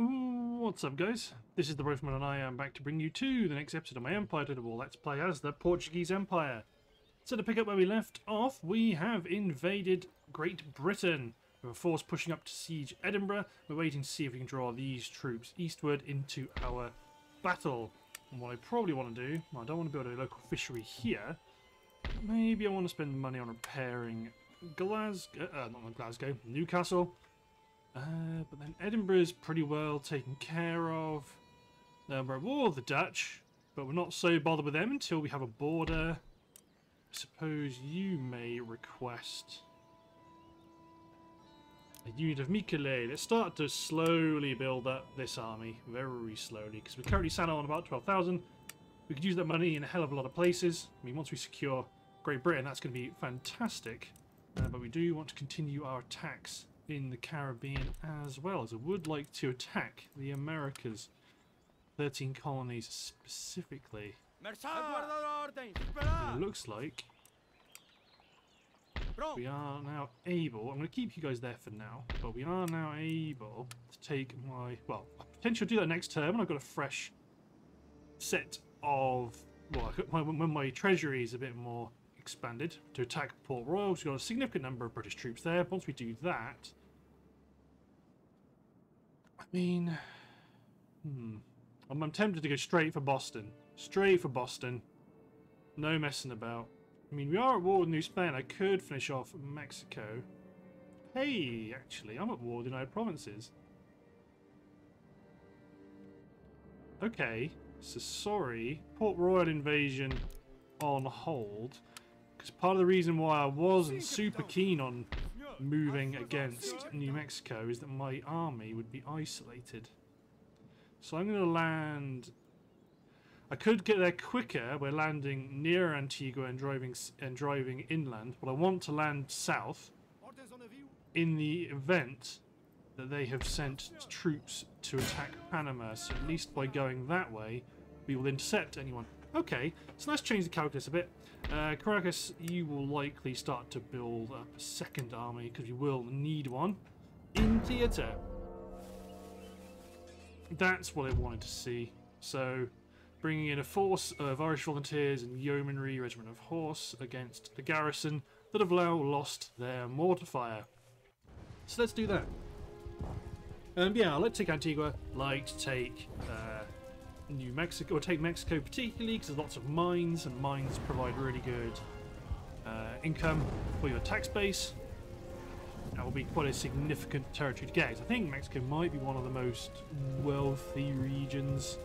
Mm, What's up guys? This is the Rifleman and I am back to bring you to the next episode of my Empire Total War Let's Play as the Portuguese Empire. So to pick up where we left off, we have invaded Great Britain. With a force pushing up to siege Edinburgh, we're waiting to see if we can draw these troops eastward into our battle. And what I probably want to do, well, I don't want to build a local fishery here. Maybe I want to spend money on repairing Glasgow, uh, not Glasgow, Newcastle. Uh, but then Edinburgh is pretty well taken care of. Uh, we're at war with the Dutch, but we're not so bothered with them until we have a border. I suppose you may request a unit of Mikele. Let's start to slowly build up this army, very slowly, because we're currently sat on about 12,000. We could use that money in a hell of a lot of places. I mean, once we secure Great Britain, that's going to be fantastic. Uh, but we do want to continue our attacks in the Caribbean as well, as I would like to attack the Americas. 13 colonies specifically. It looks like we are now able, I'm going to keep you guys there for now, but we are now able to take my, well, I potentially do that next term when I've got a fresh set of, well, when when my treasury is a bit more expanded to attack Port Royal. We've got a significant number of British troops there. Once we do that, I mean, hmm, I'm, I'm tempted to go straight for Boston. Straight for Boston. No messing about. I mean, we are at war with New Spain. I could finish off Mexico. Hey, actually, I'm at war with the United Provinces. Okay, so sorry. Port Royal invasion on hold. Because part of the reason why I wasn't super keen on moving against New Mexico is that my army would be isolated. So I'm going to land... I could get there quicker by landing near Antigua and driving and driving inland, but I want to land south in the event that they have sent troops to attack Panama. So at least by going that way, we will intercept anyone. Okay, so let's change the calculus a bit. Uh, Caracas, you will likely start to build up a second army because you will need one in theatre. That's what I wanted to see. So, bringing in a force of Irish volunteers and yeomanry regiment of horse against the garrison that have now lost their mortar fire. So let's do that. Um, yeah, let's take Antigua, like to take uh, New Mexico, or take Mexico particularly because there's lots of mines, and mines provide really good uh, income for your tax base. That will be quite a significant territory to get. I think Mexico might be one of the most wealthy regions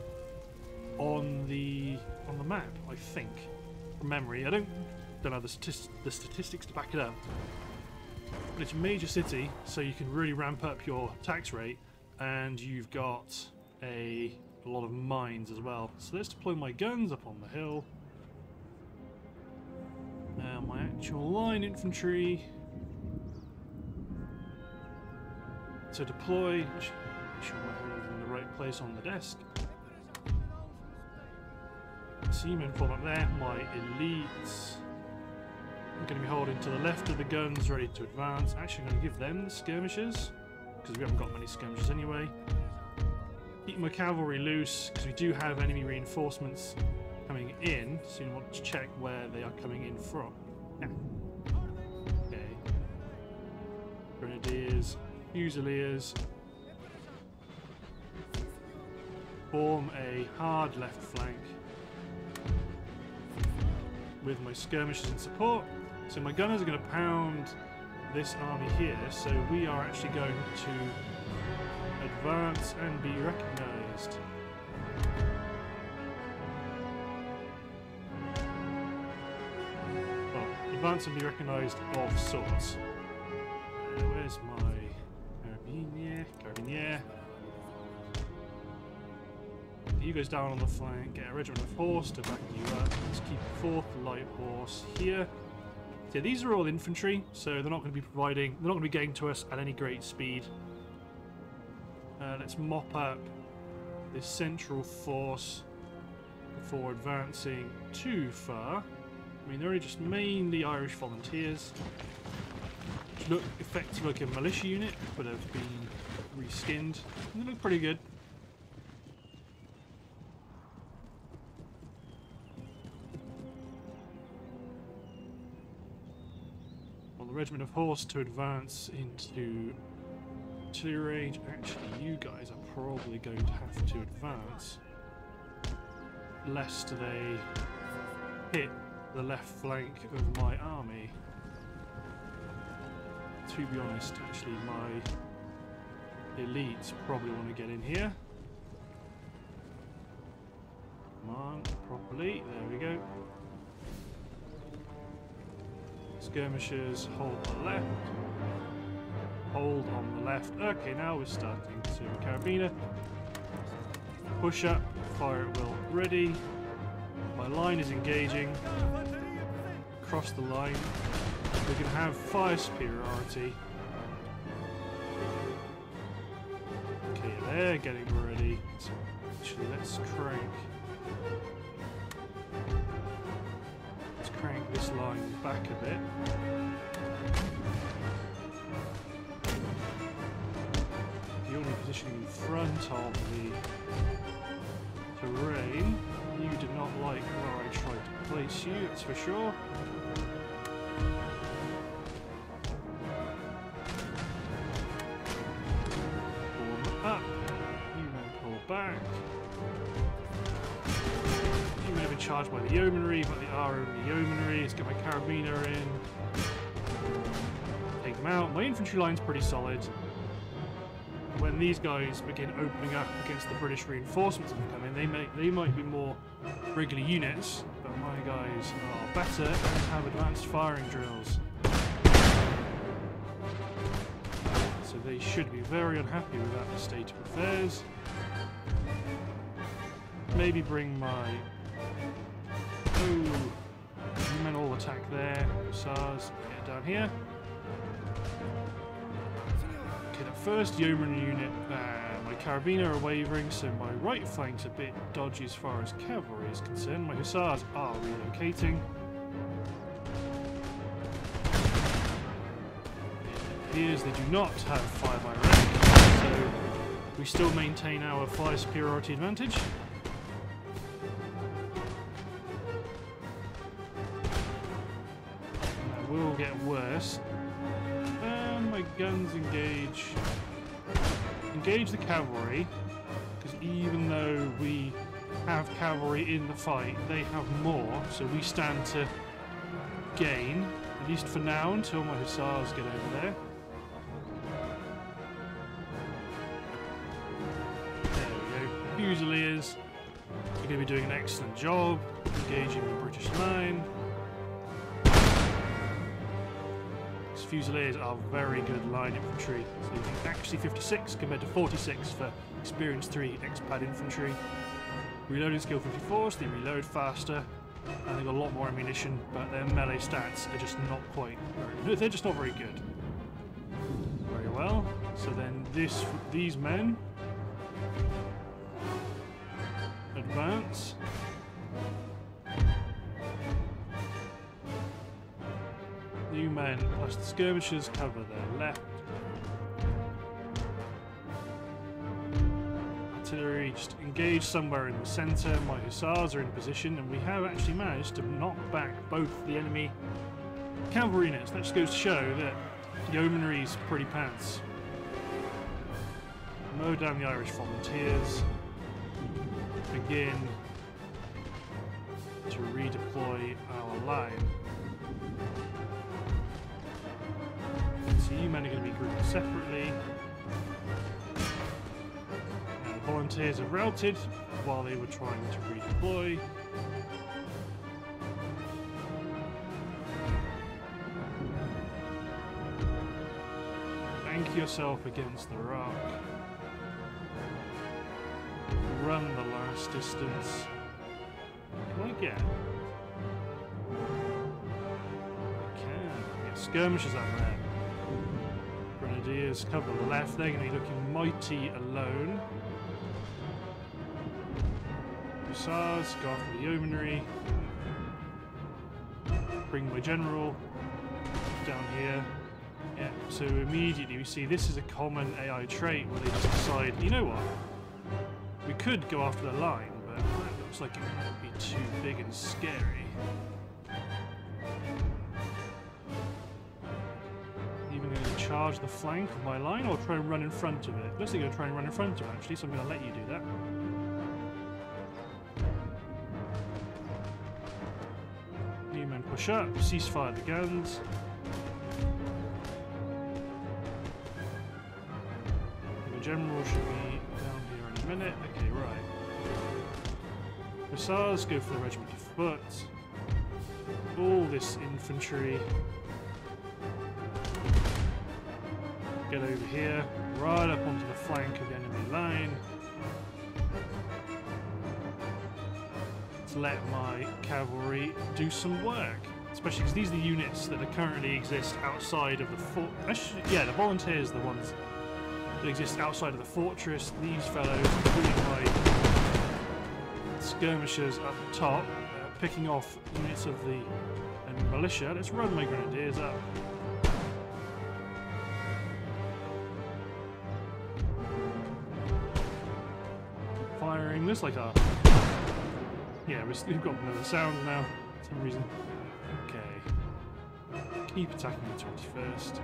on the on the map. I think, from memory. I don't don't have the, statist the statistics to back it up, but it's a major city, so you can really ramp up your tax rate, and you've got a a lot of mines as well. So let's deploy my guns up on the hill. Now my actual line infantry. To deploy, make sure my hand is in the right place on the desk. Seamen form up there, my elites. I'm going to be holding to the left of the guns, ready to advance. Actually, I'm going to give them the skirmishers, because we haven't got many skirmishers anyway. Keep my cavalry loose because we do have enemy reinforcements coming in, so you want to check where they are coming in from. Yeah. Okay. Grenadiers, Fusiliers. Form a hard left flank with my skirmishers in support. So my gunners are going to pound this army here, so we are actually going to advance and be recognized. Well, advance and be recognized of sorts. Uh, where's my Carabinier? Carabinier. You goes down on the flank, get a regiment of horse to back you up. Let's keep fourth light horse here. So these are all infantry, so they're not going to be providing, they're not going to be getting to us at any great speed. Uh, let's mop up this central force before advancing too far. I mean, they're only just mainly Irish volunteers, which look effectively like a militia unit, but have been reskinned. They look pretty good. Well, the regiment of horse to advance into artillery range. Actually, you guys are probably going to have to advance lest they hit the left flank of my army. To be honest, actually, my elites probably want to get in here. Come on, properly. There we go. Skirmishers, hold the left. Hold on the left. Okay, now we're starting to carabiner. Push up, fire at will ready. My line is engaging. Cross the line. We can have fire superiority. Okay, they're getting ready. So actually, let's crank. Let's crank this line back a bit. In front of the terrain. You did not like where I tried to place you, that's for sure. Form up. You then pull back. You may have been charged by the yeomanry, but the R in the yeomanry. Let's get my carabiner in. Take them out. My infantry line's pretty solid these guys begin opening up against the British reinforcements that come in, they may they might be more regular units, but my guys are better and have advanced firing drills. So they should be very unhappy with that state of affairs. Maybe bring my oh men all attack there, SARS, get down here first yeoman unit, uh, my carabiner are wavering, so my right flank's a bit dodgy as far as cavalry is concerned. My hussars are relocating. It appears they do not have fire by rank, so we still maintain our fire superiority advantage. And that will get worse guns engage engage the cavalry because even though we have cavalry in the fight they have more so we stand to gain at least for now until my hussars get over there. There we go. Fusiliers. Are going to be doing an excellent job engaging the British line Fusiliers are very good line infantry. So you actually 56 compared to 46 for Experience 3 expat infantry. Reloading skill 54, so they reload faster. And they've got a lot more ammunition, but their melee stats are just not quite very They're just not very good. Very well. So then this these men advance. The skirmishers cover their left. Artillery just engage somewhere in the centre. My hussars are in position, and we have actually managed to knock back both the enemy cavalry units. That just goes to show that yeomanry is pretty pants. Mow down the Irish volunteers. Begin to redeploy our line. So you men are going to be grouped separately. The volunteers are routed while they were trying to redeploy. Bank yourself against the rock. Run the last distance. Can I get? I can. Get skirmishers out there. Grenadiers cover the left. They're going to be looking mighty alone. Hussars, go after the yeomanry. Bring my general down here. Yeah, so immediately we see this is a common AI trait where they just decide, you know what? We could go after the line, but that looks like it might be too big and scary. Charge the flank of my line or try and run in front of it? Looks like going to try and run in front of it actually, so I'm going to let you do that. New men push up, ceasefire the guns. The general should be down here in a minute. Okay, right. Hussars go for the regiment of foot. All this infantry. Get over here, right up onto the flank of the enemy line. To let my cavalry do some work. Especially because these are the units that are currently exist outside of the fort. Actually, yeah, the volunteers are the ones that exist outside of the fortress. These fellows, including my skirmishers up top, uh, picking off units of the and militia. Let's run my grenadiers up. Like a. Yeah, we've got another sound now for some reason. Okay. Keep attacking the 21st.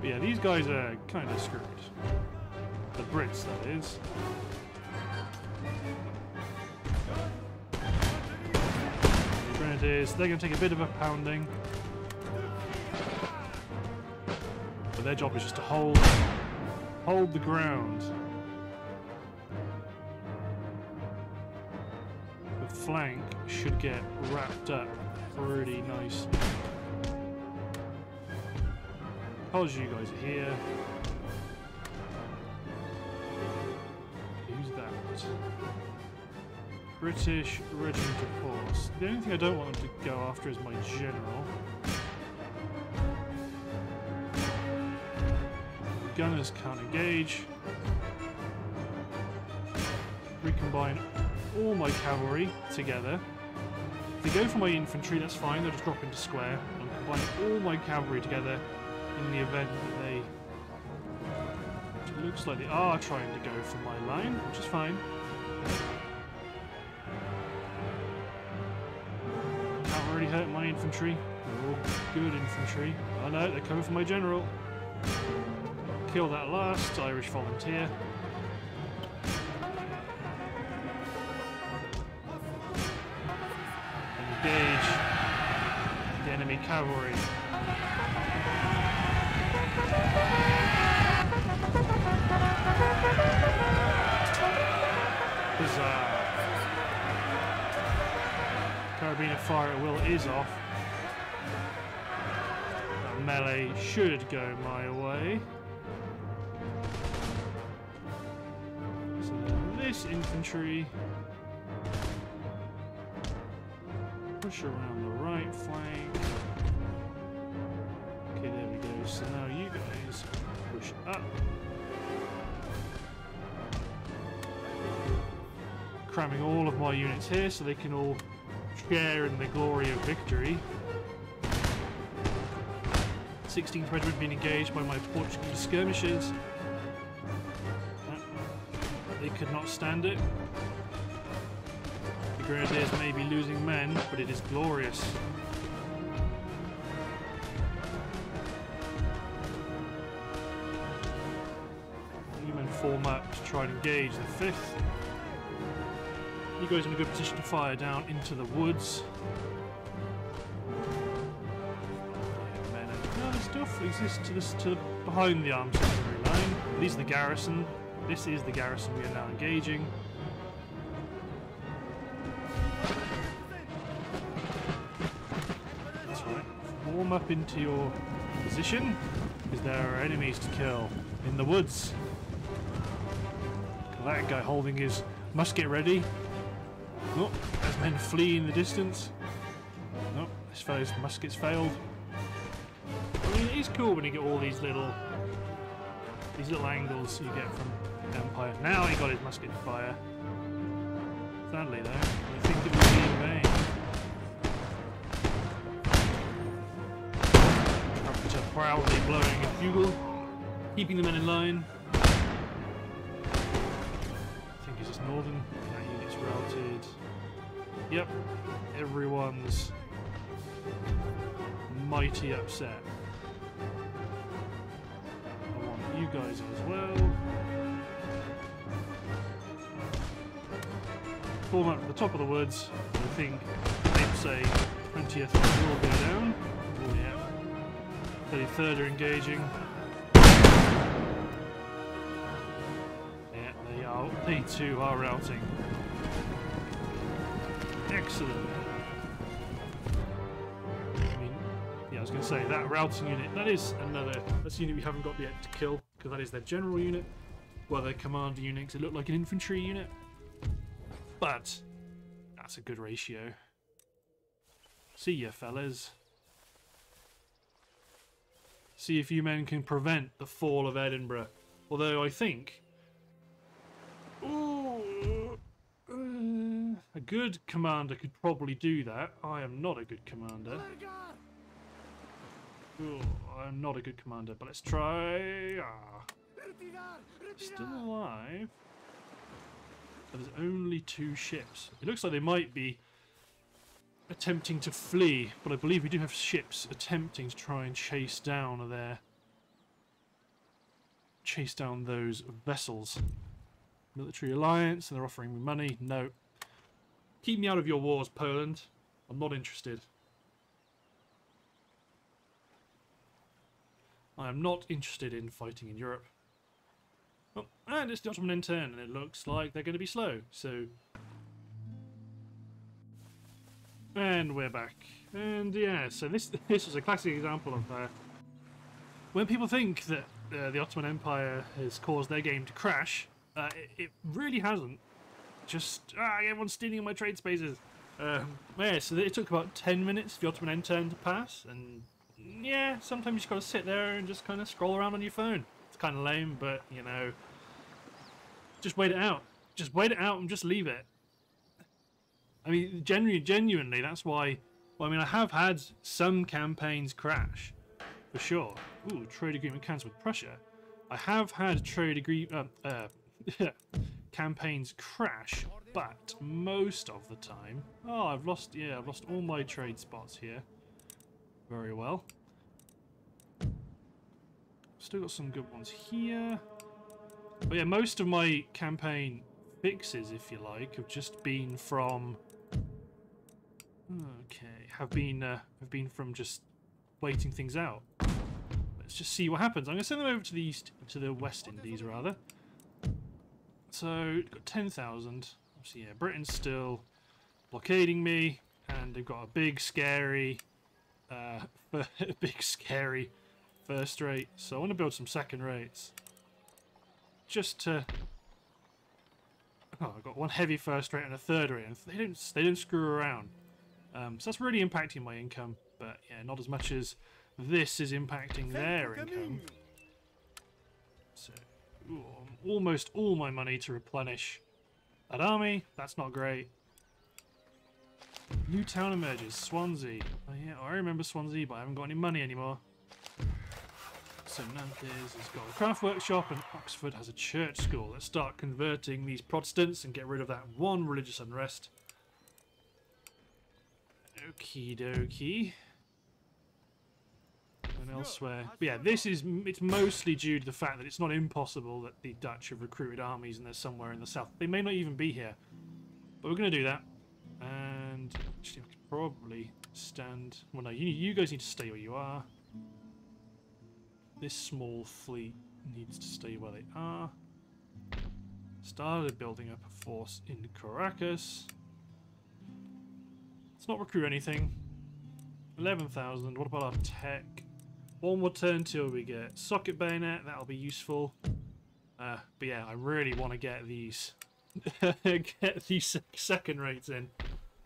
But yeah, these guys are kind of screwed. The Brits, that is. The Grenadiers, they're going to take a bit of a pounding. But their job is just to hold, hold the ground. The flank should get wrapped up pretty nice. Told you guys are here. Who's that? British Regiment of Horse. The only thing I don't want them to go after is my general. Gunners can't engage. Recombine all my cavalry together. If they go for my infantry, that's fine, they'll just drop into square. I'll combine all my cavalry together in the event that they... It looks like they are trying to go for my line, which is fine. Can't really hurt my infantry. They're all good infantry. Oh no, they're coming for my general. Kill that last Irish volunteer. Engage the enemy cavalry. Huzzah! Carabiner fire at will is off. Melee should go my way. Infantry. Push around the right flank. Okay, there we go. So now you guys push up. Cramming all of my units here so they can all share in the glory of victory. 16th Regiment being engaged by my Portuguese skirmishers. They could not stand it. The Grenadiers may be losing men, but it is glorious. Newmen form up to try and engage the 5th. You guys in a good position to fire down into the woods. Yeah, and stuff exists to this to behind the arms line. These are the garrison. This is the garrison we are now engaging. That's right. Warm up into your position, because there are enemies to kill in the woods. That guy holding his musket ready. Oh, as men flee in the distance. Oh, this fellow's musket's failed. I mean, it is cool when you get all these little, these little angles you get from Empire. Now he got his musket fire. Sadly though, I think it would be in vain. Proudly blowing a bugle, keeping the men in line. I think it's just northern. That unit's routed. Yep, everyone's mighty upset. I want you guys as well. Form up at the top of the woods. I think they'd say 20th will go down. Oh yeah. 33rd are engaging. Yeah, they are. They too are routing. Excellent. I yeah, I was going to say that routing unit. That is another. That's a unit we haven't got yet to kill because that is their general unit. Well, their commander unit. It looked like an infantry unit, but that's a good ratio. See ya, fellas. See if you men can prevent the fall of Edinburgh. Although I think. Ooh, uh, a good commander could probably do that. I am not a good commander. I'm not a good commander, but let's try. Ah, still alive. There's only two ships. It looks like they might be attempting to flee, but I believe we do have ships attempting to try and chase down their chase down those vessels. Military alliance, and they're offering me money. No. Keep me out of your wars, Poland. I'm not interested. I am not interested in fighting in Europe. Oh, and it's the Ottoman intern, and it looks like they're going to be slow, so And we're back. And yeah, so this this was a classic example of uh, when people think that uh, the Ottoman Empire has caused their game to crash, uh, it, it really hasn't. Just ah, everyone's stealing my trade spaces. Um, yeah, so it took about ten minutes for the Ottoman intern to pass, and yeah, sometimes you just gotta sit there and just kind of scroll around on your phone. Kind of lame, but you know, just wait it out. Just wait it out and just leave it. I mean, genuinely, genuinely, that's why. Well, I mean, I have had some campaigns crash, for sure. Ooh, trade agreement cancelled with Prussia. I have had trade agreement uh, uh, campaigns crash, but most of the time, oh, I've lost. Yeah, I've lost all my trade spots here. Very well. Still got some good ones here. But yeah, most of my campaign fixes, if you like, have just been from Okay, have been uh, have been from just waiting things out. Let's just see what happens. I'm going to send them over to the east, to the West Indies rather. So got ten thousand. Obviously, yeah, Britain's still blockading me, and they've got a big scary, uh, big scary first rate. So I want to build some second rates, just to. Oh, I've got one heavy first rate and a third rate, and they don't they don't screw around. Um, so that's really impacting my income, but yeah, not as much as this is impacting their income. So, ooh, almost all my money to replenish that army. That's not great. New town emerges, Swansea. Oh yeah, I remember Swansea, but I haven't got any money anymore. Nantes has got a craft workshop and Oxford has a church school. Let's start converting these Protestants and get rid of that one religious unrest. Okie dokie. And elsewhere. But yeah, this is it's mostly due to the fact that it's not impossible that the Dutch have recruited armies and they're somewhere in the south. They may not even be here. But we're going to do that. And actually, I could probably stand... Well, no, you, you guys need to stay where you are. This small fleet needs to stay where they are. Started building up a force in Caracas Let's not recruit anything. 11,000. What about our tech? One more turn till we get socket bayonet. That'll be useful. Uh, but yeah, I really want to get these get these second rates in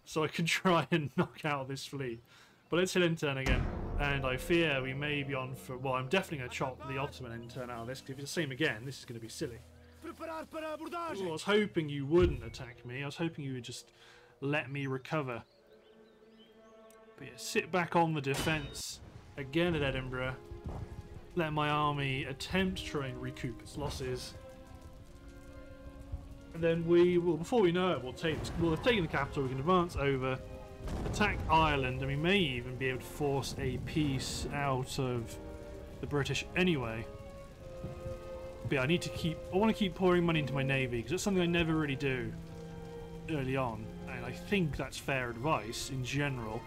so I can try and knock out this fleet. But let's hit intern again. And I fear we may be on for... Well, I'm definitely going to chop the Ottoman and intern out of this. Because if it's the same again, this is going to be silly. Ooh, I was hoping you wouldn't attack me. I was hoping you would just let me recover. But yeah, sit back on the defence again at Edinburgh. let my army attempt to try and recoup its losses. And then we will, before we know it, we'll take we'll have taken the capital. We can advance over, attack Ireland, and we may even be able to force a peace out of the British anyway. But yeah, I need to keep. I want to keep pouring money into my navy because it's something I never really do early on, and I think that's fair advice in general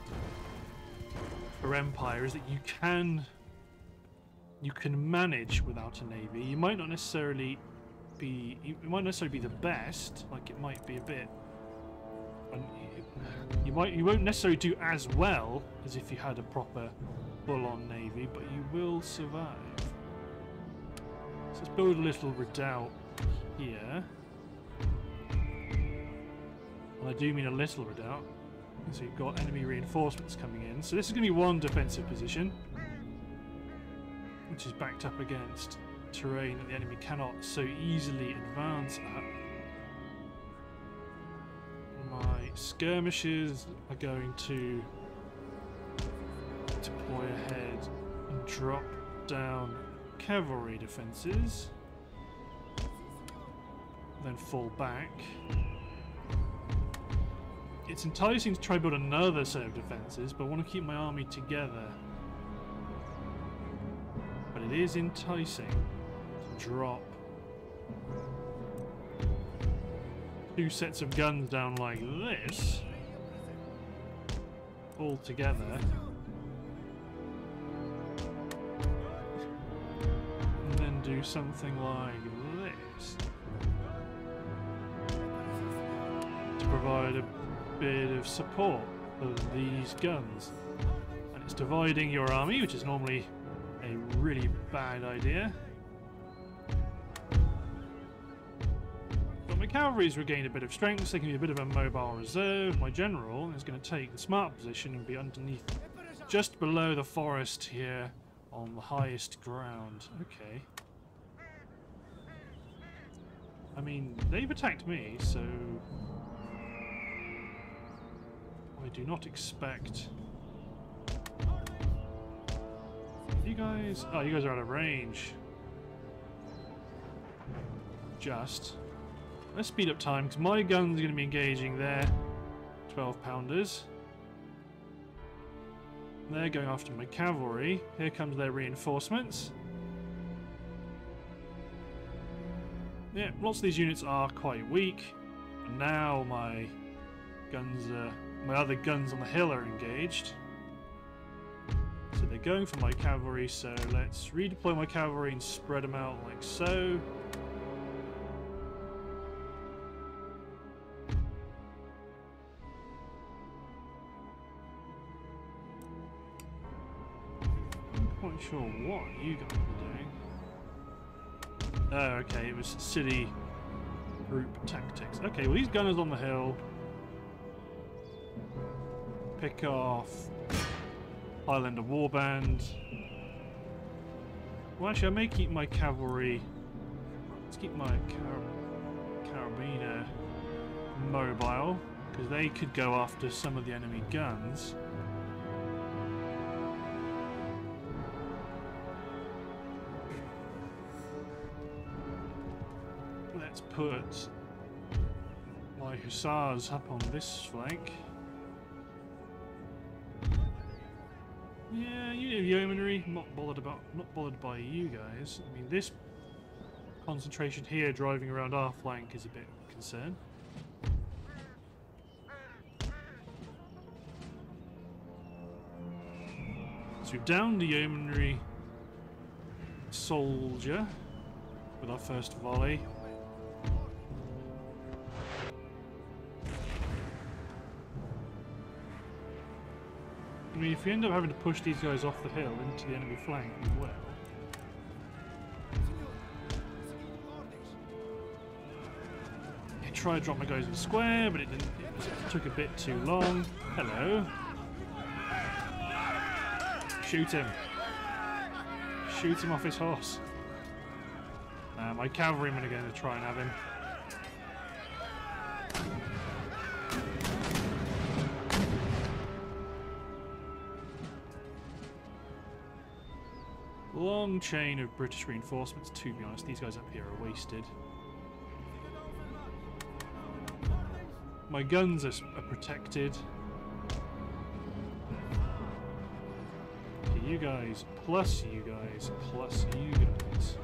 for Empire is that you can you can manage without a navy. You might not necessarily be it might necessarily be the best. Like it might be a bit. You might you won't necessarily do as well as if you had a proper full-on navy, but you will survive. So let's build a little redoubt here. And I do mean a little redoubt. So you've got enemy reinforcements coming in. So this is going to be one defensive position, which is backed up against terrain that the enemy cannot so easily advance at. My skirmishers are going to deploy ahead and drop down cavalry defences, then fall back. It's enticing to try build another set of defences, but I want to keep my army together. But it is enticing to drop two sets of guns down like this. All together. And then do something like this. To provide a bit of support for these guns. And it's dividing your army which is normally a really bad idea cavalry's regained a bit of strength, so they can be a bit of a mobile reserve. My general is going to take the smart position and be underneath, just below the forest here on the highest ground. Okay. I mean, they've attacked me, so... I do not expect... You guys... Oh, you guys are out of range. Just. Let's speed up time, because my gun's are going to be engaging their 12 pounders. They're going after my cavalry. Here comes their reinforcements. Yeah, lots of these units are quite weak. And now my guns my other guns on the hill are engaged. So they're going for my cavalry, so let's redeploy my cavalry and spread them out like so. Sure what you guys were doing. Oh, okay, it was city group tactics. Okay, well these gunners on the hill pick off Highlander Warband. Well, actually, I may keep my cavalry. Let's keep my car carabiner mobile because they could go after some of the enemy guns. Put my hussars up on this flank. Yeah, unit of yeomanry, not bothered about not bothered by you guys. I mean this concentration here driving around our flank is a bit concerned. So we've downed the yeomanry soldier with our first volley. Mean, if you end up having to push these guys off the hill into the enemy flank as well. I tried to drop my guys in the square, but it didn't. It took a bit too long. Hello. Shoot him. Shoot him off his horse. Uh, my cavalrymen are going to try and have him. Long chain of British reinforcements, to be honest. These guys up here are wasted. My guns are, are protected. Okay, you guys, plus you guys, plus you guys.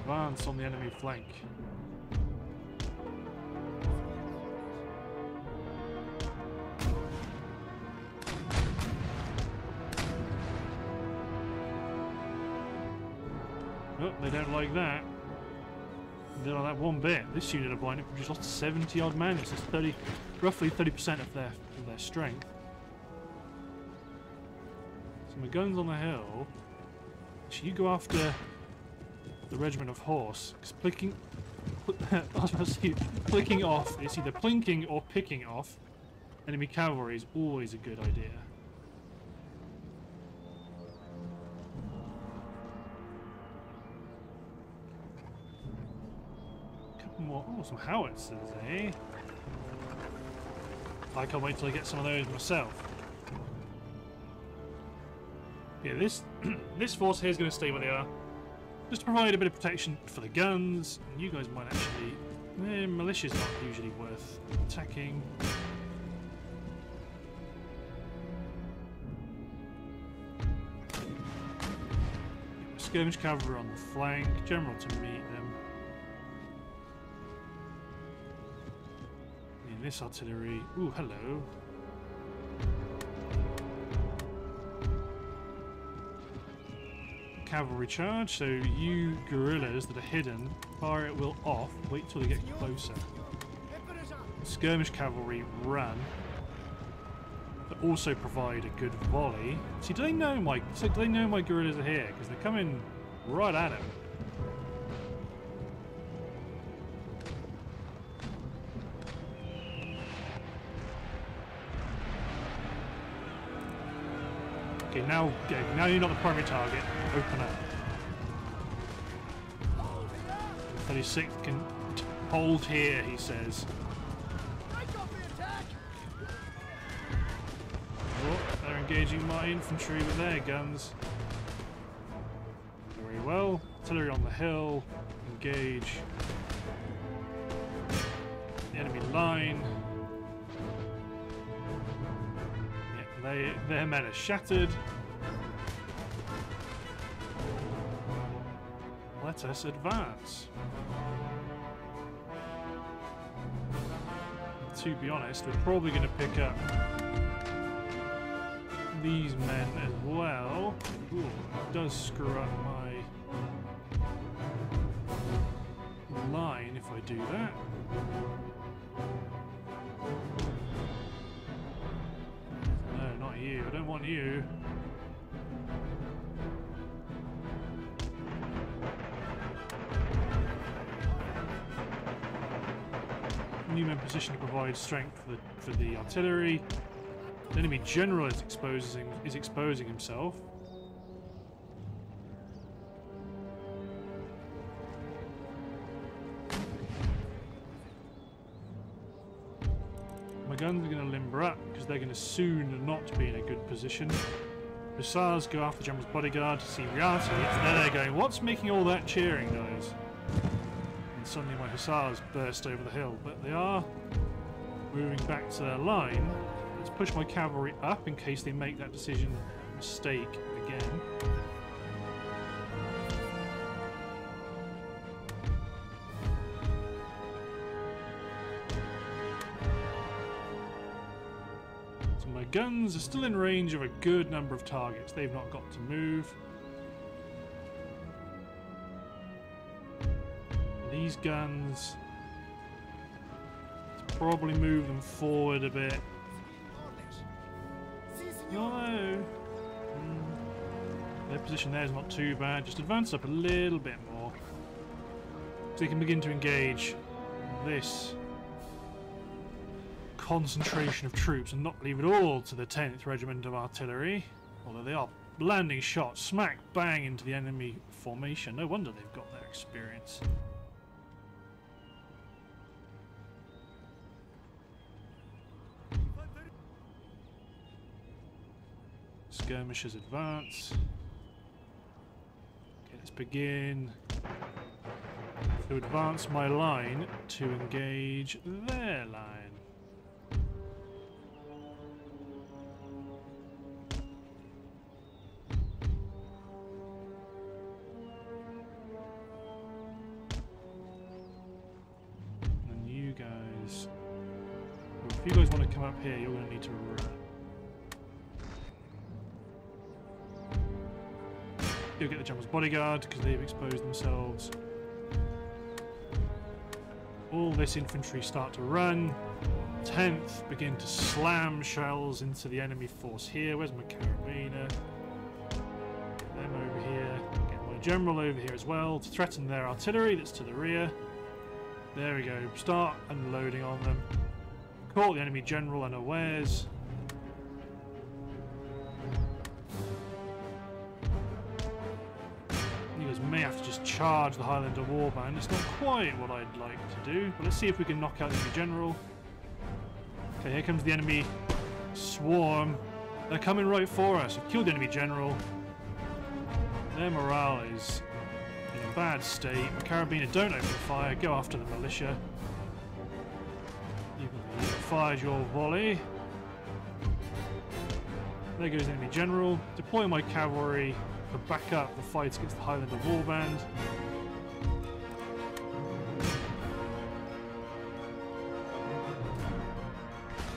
Advance on the enemy flank. They don't like that. They don't like that one bit. This unit of mine, blind just lost 70 odd men. It's 30, roughly 30% of their of their strength. So my guns on the hill. Should you go after the regiment of horse? Because about clicking off. It's either plinking or picking off enemy cavalry is always a good idea. More. Oh, some howitzers, eh? I can't wait till I get some of those myself. Yeah, this this force here is going to stay where they are. Just to provide a bit of protection for the guns. You guys might actually... Eh, militia's not usually worth attacking. Skirmish cavalry on the flank. General to meet them. This artillery. Ooh, hello. Cavalry charge, so you guerrillas that are hidden, fire it will off, wait till they get closer. Skirmish cavalry run, but also provide a good volley. See, do they know my? So do they know my guerrillas are here? Because they're coming right at him. Now, now you're not the primary target. Open up. 36 can hold here, he says. Oh, they're engaging my infantry with their guns. Very well. Artillery on the hill. Engage. The enemy line. They, their men are shattered. Let us advance. To be honest, we're probably going to pick up these men as well. Ooh, does screw up my line if I do that. You. I don't want you. Newman position to provide strength for the, for the artillery. The enemy general is exposing is exposing himself. My guns are going to limber up because they're going to soon not be in a good position. Hussars go after general's bodyguard to see reality. There they're going, what's making all that cheering, noise? And suddenly my hussars burst over the hill, but they are moving back to their line. Let's push my cavalry up in case they make that decision mistake again. Guns are still in range of a good number of targets. They've not got to move. These guns probably move them forward a bit. No. Mm. Their position there is not too bad. Just advance up a little bit more. So they can begin to engage this concentration of troops and not leave it all to the 10th Regiment of Artillery. Although they are landing shots smack bang into the enemy formation. No wonder they've got their experience. Skirmishers advance. Okay, let's begin to advance my line to engage their line. If you guys want to come up here, you're going to need to run. You'll get the General's bodyguard because they've exposed themselves. All this infantry start to run. 10th begin to slam shells into the enemy force here. Where's my carabiner? Get them over here. Get my general over here as well to threaten their artillery that's to the rear. There we go. Start unloading on them. Caught the enemy general unawares. You guys may have to just charge the Highlander Warband. It's not quite what I'd like to do, but let's see if we can knock out the enemy general. Okay, here comes the enemy swarm. They're coming right for us. We've killed the enemy general. Their morale is in a bad state. Carabiner don't open fire. Go after the militia. You fired your volley. There goes the enemy general. Deploy my cavalry to back up the fight against the Highlander Warband.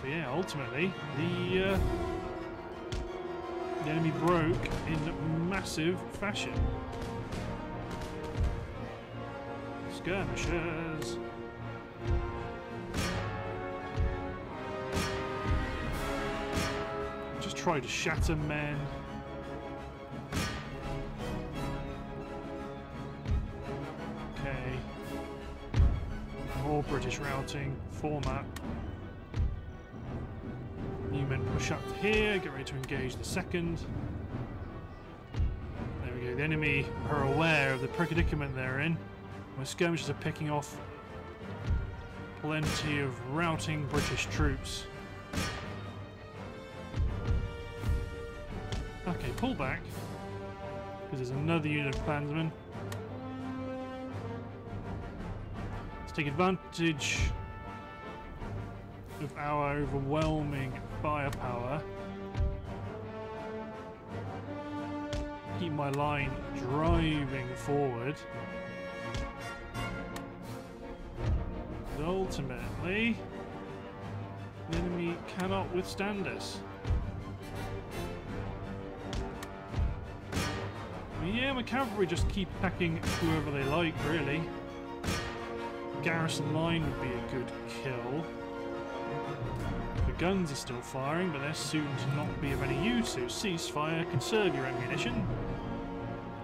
So yeah, ultimately, the, uh, the enemy broke in massive fashion. Skirmishers. Try to shatter men. Okay. More British routing format. New men push up to here, get ready to engage the second. There we go. The enemy are aware of the predicament they're in. My skirmishers are picking off plenty of routing British troops. Okay, pull back. Because there's another unit of clansmen. Let's take advantage of our overwhelming firepower. Keep my line driving forward. But ultimately, the enemy cannot withstand us. Yeah, my cavalry just keep attacking whoever they like, really. Garrison line would be a good kill. The guns are still firing, but they're soon to not be of any use, so cease fire, conserve your ammunition,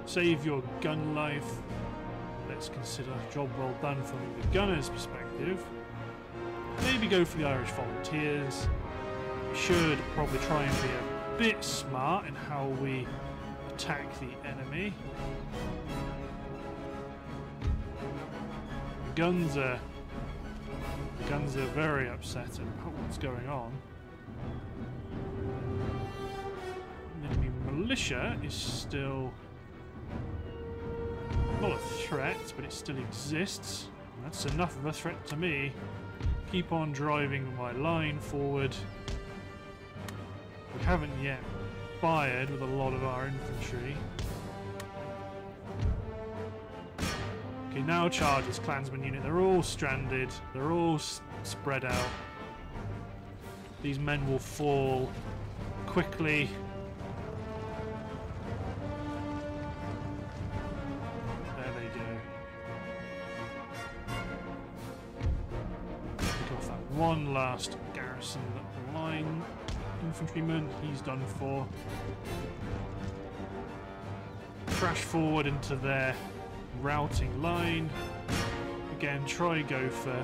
save your gun life. Let's consider job well done from the gunner's perspective. Maybe go for the Irish Volunteers. Should probably try and be a bit smart in how we attack the enemy. The guns are the guns are very upset about what's going on. The enemy militia is still not a threat, but it still exists. That's enough of a threat to me. Keep on driving my line forward. We haven't yet fired with a lot of our infantry. Okay, now charge this clansman unit. They're all stranded. They're all spread out. These men will fall quickly. There they go. Pick off that one last garrison infantryman. He's done for. Crash forward into their routing line. Again, try go for. Uh,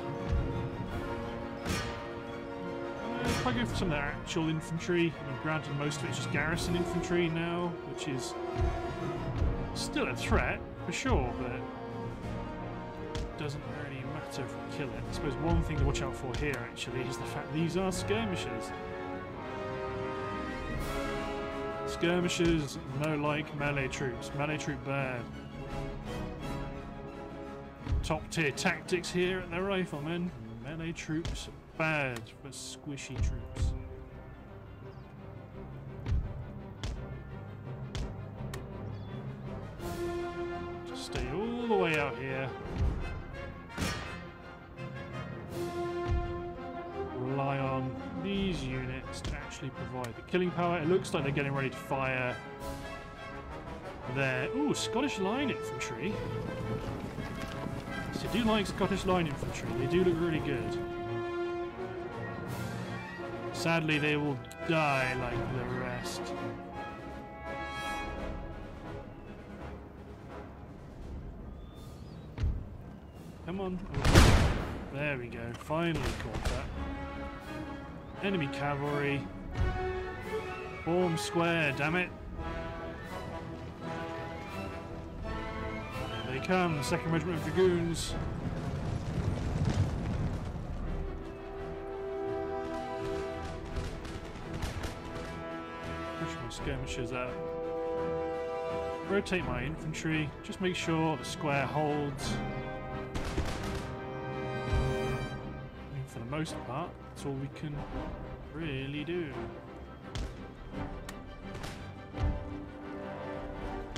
try go for some of their actual infantry. I mean, granted, most of it's just garrison infantry now, which is still a threat for sure, but doesn't really matter if we kill it. I suppose one thing to watch out for here actually is the fact these are skirmishers. Skirmishers, no like melee troops. Melee troop bad. Top tier tactics here at the Rifleman. Melee troops bad for squishy troops. Provide the killing power. It looks like they're getting ready to fire their... Ooh, Scottish Line Infantry. So I do like Scottish Line Infantry. They do look really good. Sadly, they will die like the rest. Come on. There we go. Finally caught that. Enemy cavalry. Form square, damn it. They come, the 2nd Regiment of Dragoons. Push my skirmishers out. Rotate my infantry, just make sure the square holds. For the most part, that's all we can really do.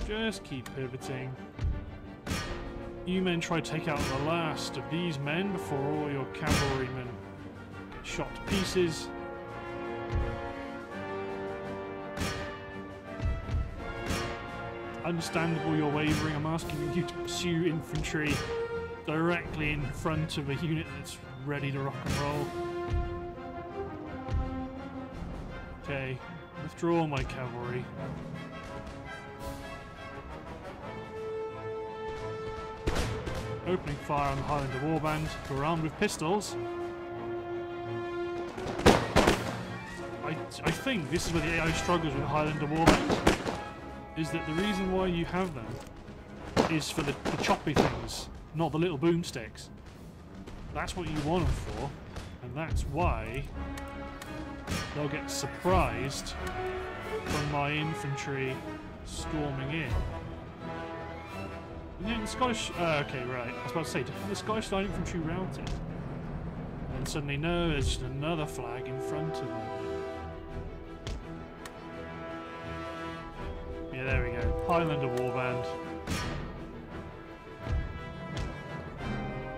Just keep pivoting. You men try to take out the last of these men before all your cavalrymen get shot to pieces. Understandable you're wavering. I'm asking you to pursue infantry directly in front of a unit that's ready to rock and roll. Withdraw my cavalry. Opening fire on the Highlander Warband, who are armed with pistols. I, I think this is where the AI struggles with Highlander Warband, is that the reason why you have them is for the, the choppy things, not the little boomsticks. That's what you want them for, and that's why they'll get surprised from my infantry storming in. Yeah, the Scottish. Uh, okay, right. I was about to say, the Scottish Line Infantry routed? And suddenly, no, there's just another flag in front of them. Yeah, there we go. Highlander Warband.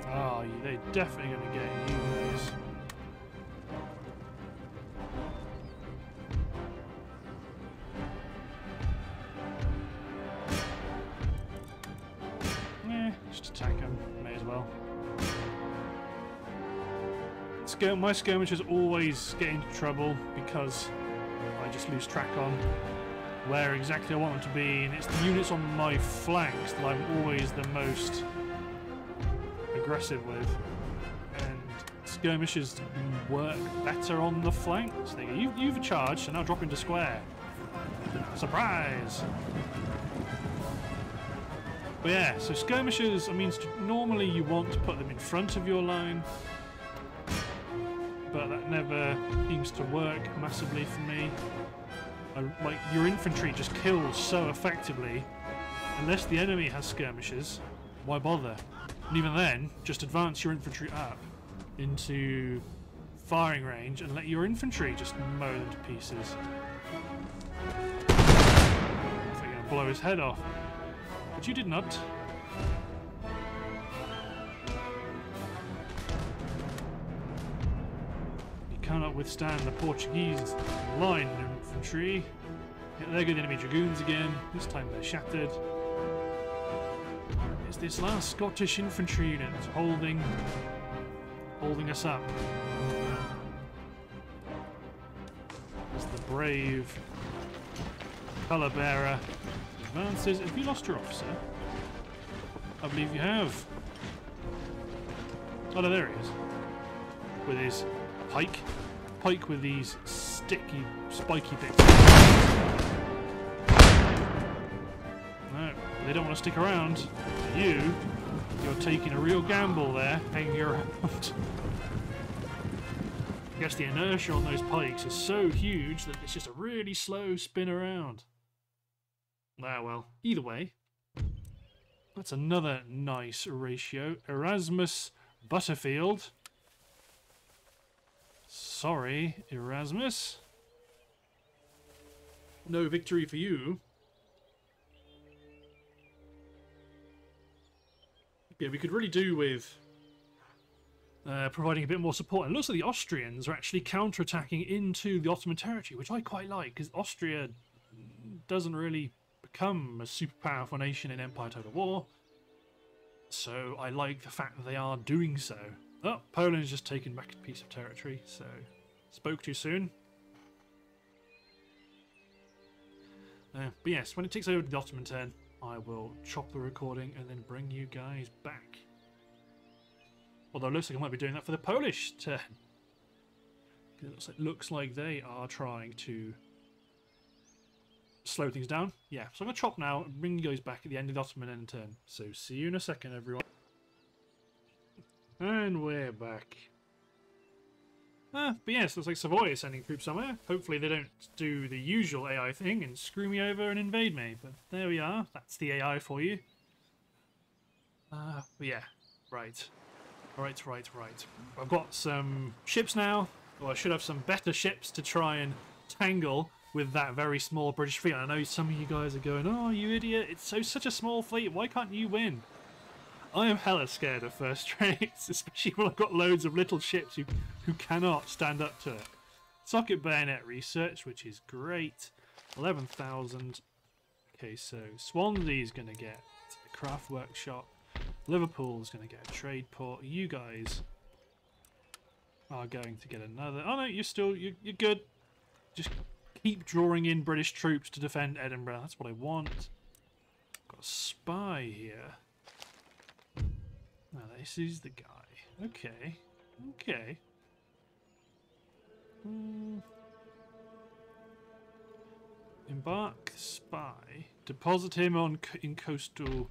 Oh, they're definitely going to get you guys. My skirmishers always get into trouble because I just lose track on where exactly I want them to be, and it's the units on my flanks that I'm always the most aggressive with. And skirmishers work better on the flanks. They go, you, you've charged, so now drop into square. Surprise! But yeah, so skirmishers, I mean, normally you want to put them in front of your line, but that never seems to work massively for me. I, like, your infantry just kills so effectively, unless the enemy has skirmishers, why bother? And even then, just advance your infantry up into firing range and let your infantry just mow them to pieces. They're going to blow his head off. But you did not. Cannot withstand the Portuguese line infantry. Yeah, there go the enemy dragoons again. This time they're shattered. It's this last Scottish infantry unit holding, holding us up. It's the brave colour bearer advances. Have you lost your officer? I believe you have. Oh no, there he is. With his pike. Pike with these sticky, spiky bits. No, they don't want to stick around. You, you're taking a real gamble there, hanging around. I guess the inertia on those pikes is so huge that it's just a really slow spin around. Ah, well, either way, that's another nice ratio. Erasmus Butterfield. Sorry, Erasmus. No victory for you. Yeah, we could really do with uh, providing a bit more support. And looks like the Austrians are actually counter-attacking into the Ottoman territory, which I quite like, because Austria doesn't really become a super powerful nation in Empire Total War. So I like the fact that they are doing so. Oh, Poland has just taken back a piece of territory, so spoke too soon. Uh, but yes, when it takes over the Ottoman turn, I will chop the recording and then bring you guys back. Although it looks like I might be doing that for the Polish turn. It looks like, looks like they are trying to slow things down. Yeah, so I'm going to chop now and bring you guys back at the end of the Ottoman end turn. So see you in a second, everyone. And we're back. Uh, but yes, looks like Savoy is sending troops somewhere. Hopefully they don't do the usual AI thing and screw me over and invade me. But there we are. That's the AI for you. Uh, yeah, right. Right, right, right. I've got some ships now. Or I should have some better ships to try and tangle with that very small British fleet. I know some of you guys are going, oh, you idiot, it's so such a small fleet, why can't you win? I am hella scared of first rates, especially when I've got loads of little ships who, who cannot stand up to it. Socket bayonet research, which is great. 11,000. Okay, so Swansea's going to get a craft workshop. Liverpool's going to get a trade port. You guys are going to get another. Oh no, you're still, you're, you're good. Just keep drawing in British troops to defend Edinburgh. That's what I want. Got a spy here. Now this is the guy. Okay. Okay. Hmm. Embark spy. Deposit him on in coastal,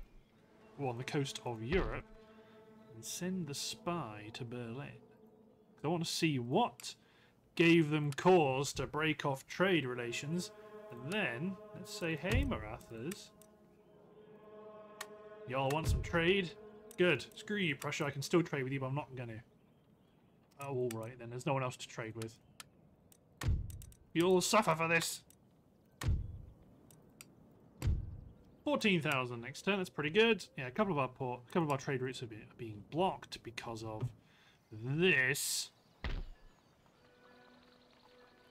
well, on the coast of Europe, and send the spy to Berlin. I want to see what gave them cause to break off trade relations. And then, let's say, hey, Marathas. Y'all want some trade? Good. Screw you, Prussia. I can still trade with you, but I'm not gonna. Oh, alright then. There's no one else to trade with. You'll suffer for this. 14,000 next turn. That's pretty good. Yeah, a couple of our port, a couple of our trade routes are being, are being blocked because of this.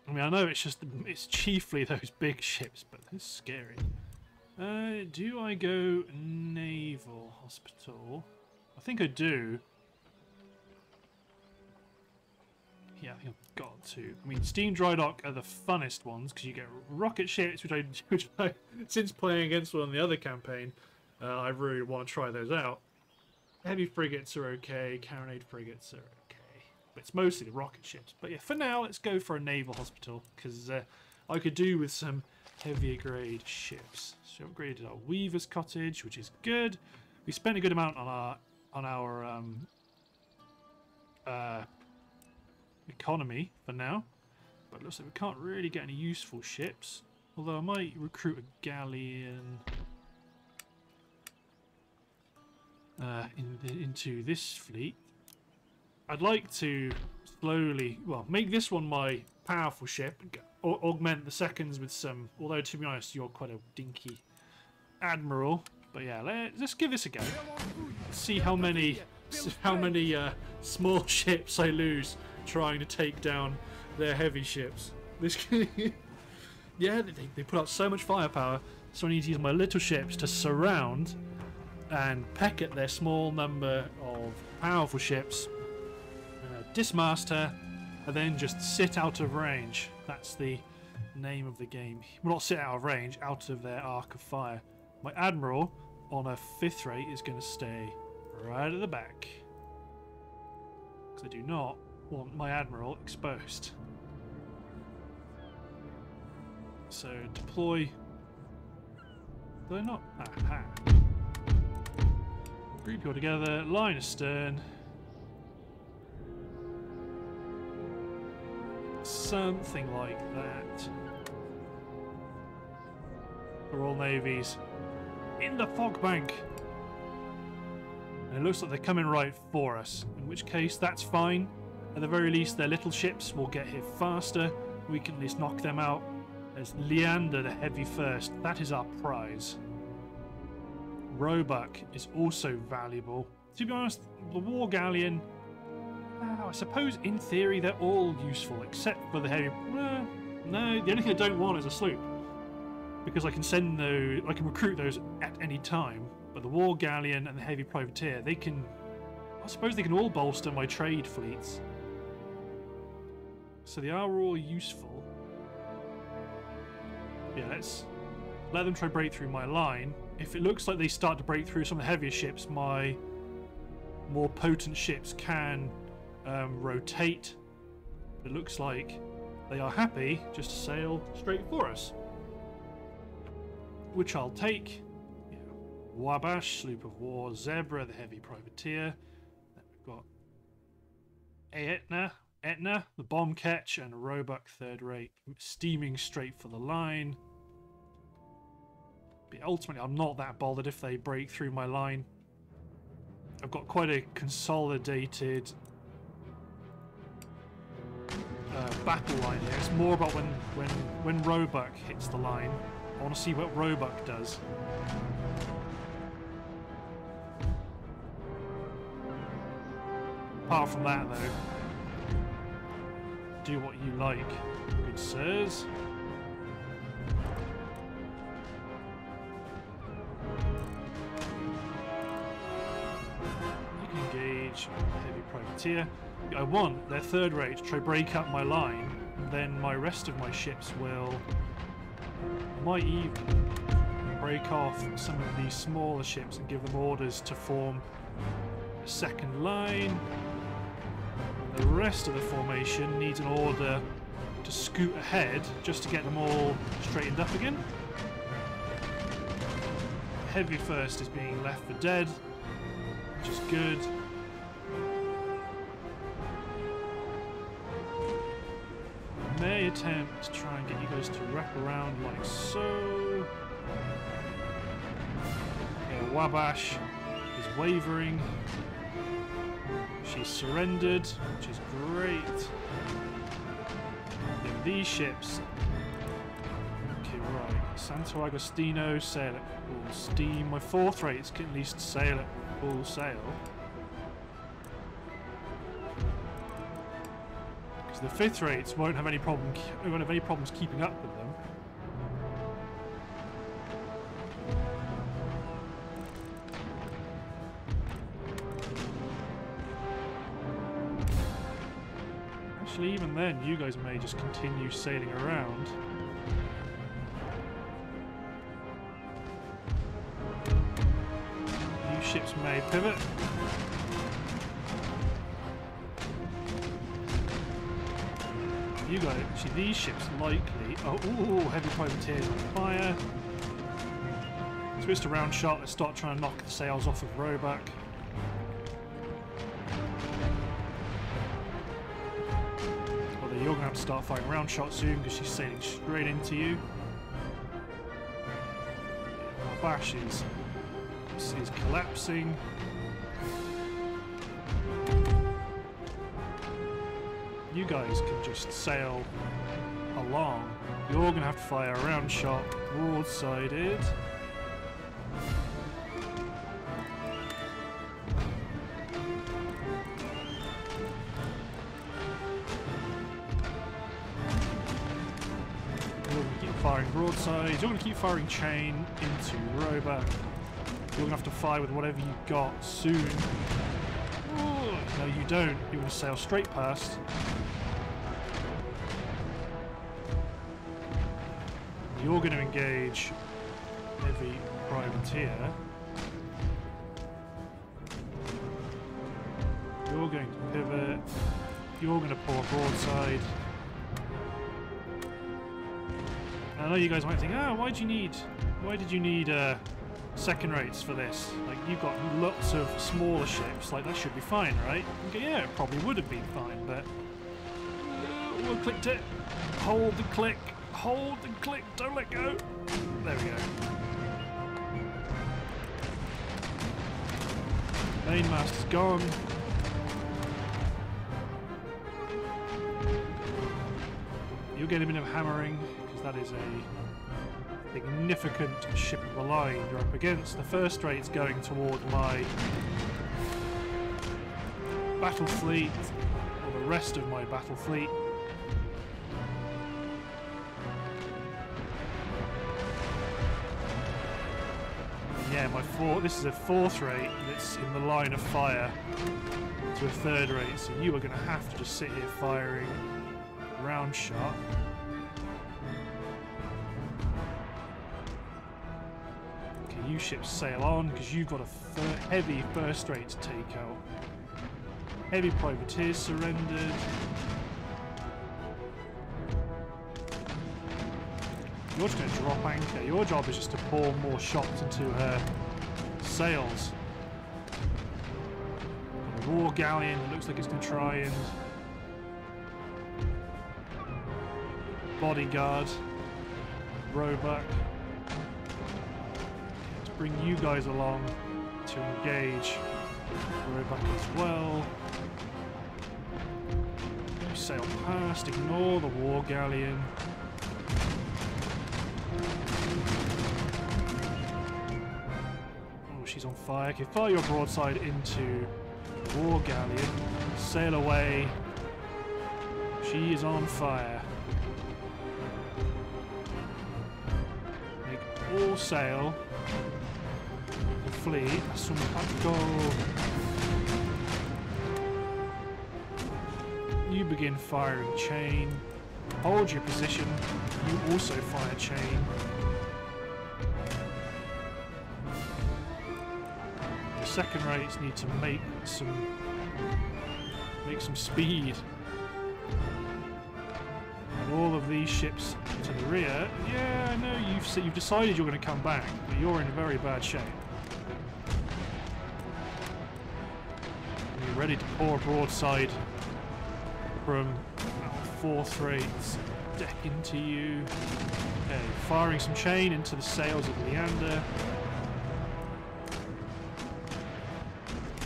I mean, I know it's just it's chiefly those big ships, but they're scary. Uh, do I go naval hospital? I think I do. Yeah, I think I've got to. I mean, Steam Dry Dock are the funnest ones because you get rocket ships, which I, which I, since playing against one on the other campaign, uh, I really want to try those out. Heavy frigates are okay. Carronade frigates are okay, but it's mostly the rocket ships. But yeah, for now, let's go for a naval hospital because uh, I could do with some heavier grade ships. So upgraded our Weaver's Cottage, which is good. We spent a good amount on our on our um, uh, economy for now, but looks like we can't really get any useful ships. Although I might recruit a galleon uh, in the, into this fleet. I'd like to slowly, well, make this one my powerful ship, augment the seconds with some. Although to be honest, you're quite a dinky admiral. But yeah, let, us give this a go. See how many how many uh, small ships I lose trying to take down their heavy ships. This yeah, they, they put out so much firepower, so I need to use my little ships to surround and peck at their small number of powerful ships, uh, dismaster, and then just sit out of range. That's the name of the game. Well, not sit out of range, out of their arc of fire. My Admiral on a fifth rate is going to stay right at the back. Because I do not want my Admiral exposed. So deploy. I not? Aha. Group you all together, line astern. Something like that. the Royal Navies in the fog bank. And it looks like they're coming right for us, in which case that's fine. At the very least, their little ships will get here faster. We can at least knock them out. There's Leander, the heavy first. That is our prize. Roebuck is also valuable. To be honest, the War Galleon, I suppose in theory they're all useful, except for the heavy... Uh, no, the only thing I don't want is a sloop. Because I can send those, I can recruit those at any time. But the War Galleon and the Heavy Privateer, they can... I suppose they can all bolster my trade fleets. So they are all useful. Yeah, let's let them try break through my line. If it looks like they start to break through some of the heavier ships, my more potent ships can um, rotate. It looks like they are happy just to sail straight for us. Which I'll take. Yeah. Wabash, sloop of war, Zebra, the heavy privateer. Then we've got Etna, Etna, the bomb ketch, and Roebuck third rate, steaming straight for the line. But ultimately, I'm not that bothered if they break through my line. I've got quite a consolidated uh, battle line here. It's more about when, when, when Roebuck hits the line. I want to see what Roebuck does. Apart from that, though, do what you like, good sirs. You can engage heavy privateer. I want their third rate to try break up my line, and then my rest of my ships will might even break off some of these smaller ships and give them orders to form a second line. The rest of the formation needs an order to scoot ahead just to get them all straightened up again. Heavy first is being left for dead, which is good. May attempt to try and get you guys to wrap around like so. Wabash is wavering. She's surrendered, which is great. These ships. Okay, right. Santo Agostino, sail at full steam. My fourth rates can at least sail at full sail. The fifth rates won't have any problem won't have any problems keeping up with them. Actually, even then, you guys may just continue sailing around. You ships may pivot. You got it. See, these ships likely... Oh, ooh, heavy privateers on fire. Twist a round shot. Let's start trying to knock the sails off of Roebuck. Although you're going to have to start firing round shot soon because she's sailing straight into you. Bash is, is collapsing. Guys can just sail along. You're all going to have to fire a round shot broadsided. Firing broadside. You're going to keep firing chain into Roebuck. You're going to have to fire with whatever you've got soon. No, you don't. You're going to sail straight past. You're going to engage heavy privateer. You're going to pivot. You're going to pour broadside. I know you guys might think, ah, why do you need, why did you need uh, second rates for this. Like, you've got lots of smaller ships, like, that should be fine, right? Okay, yeah, it probably would have been fine, but... Uh, clicked it. Hold the click. Hold and click. Don't let go. There we go. Mainmast is gone. You'll get a bit of hammering, because that is a significant ship of the line you're up against. The first rate's going toward my battle fleet, or the rest of my battle fleet. Yeah, my four. This is a fourth rate that's in the line of fire to a third rate, so you are going to have to just sit here firing round shot. Okay, you ships sail on because you've got a heavy first rate to take out. Heavy privateers surrendered. You're just going to drop anchor. Your job is just to pour more shots into her sails. A war galleon that looks like it's going to try and bodyguard, Roebuck. Let's bring you guys along to engage Roebuck as well. Sail past, ignore the war galleon. She's on fire. Okay, fire your broadside into the war galleon. Sail away. She is on fire. Make all sail. The fleet. Some. You begin firing chain. Hold your position. You also fire chain. Second rates need to make some make some speed. And all of these ships to the rear. Yeah, I know you've you've decided you're going to come back, but you're in very bad shape. You're ready to pour broadside from our fourth rates deck into you. Okay, firing some chain into the sails of Leander.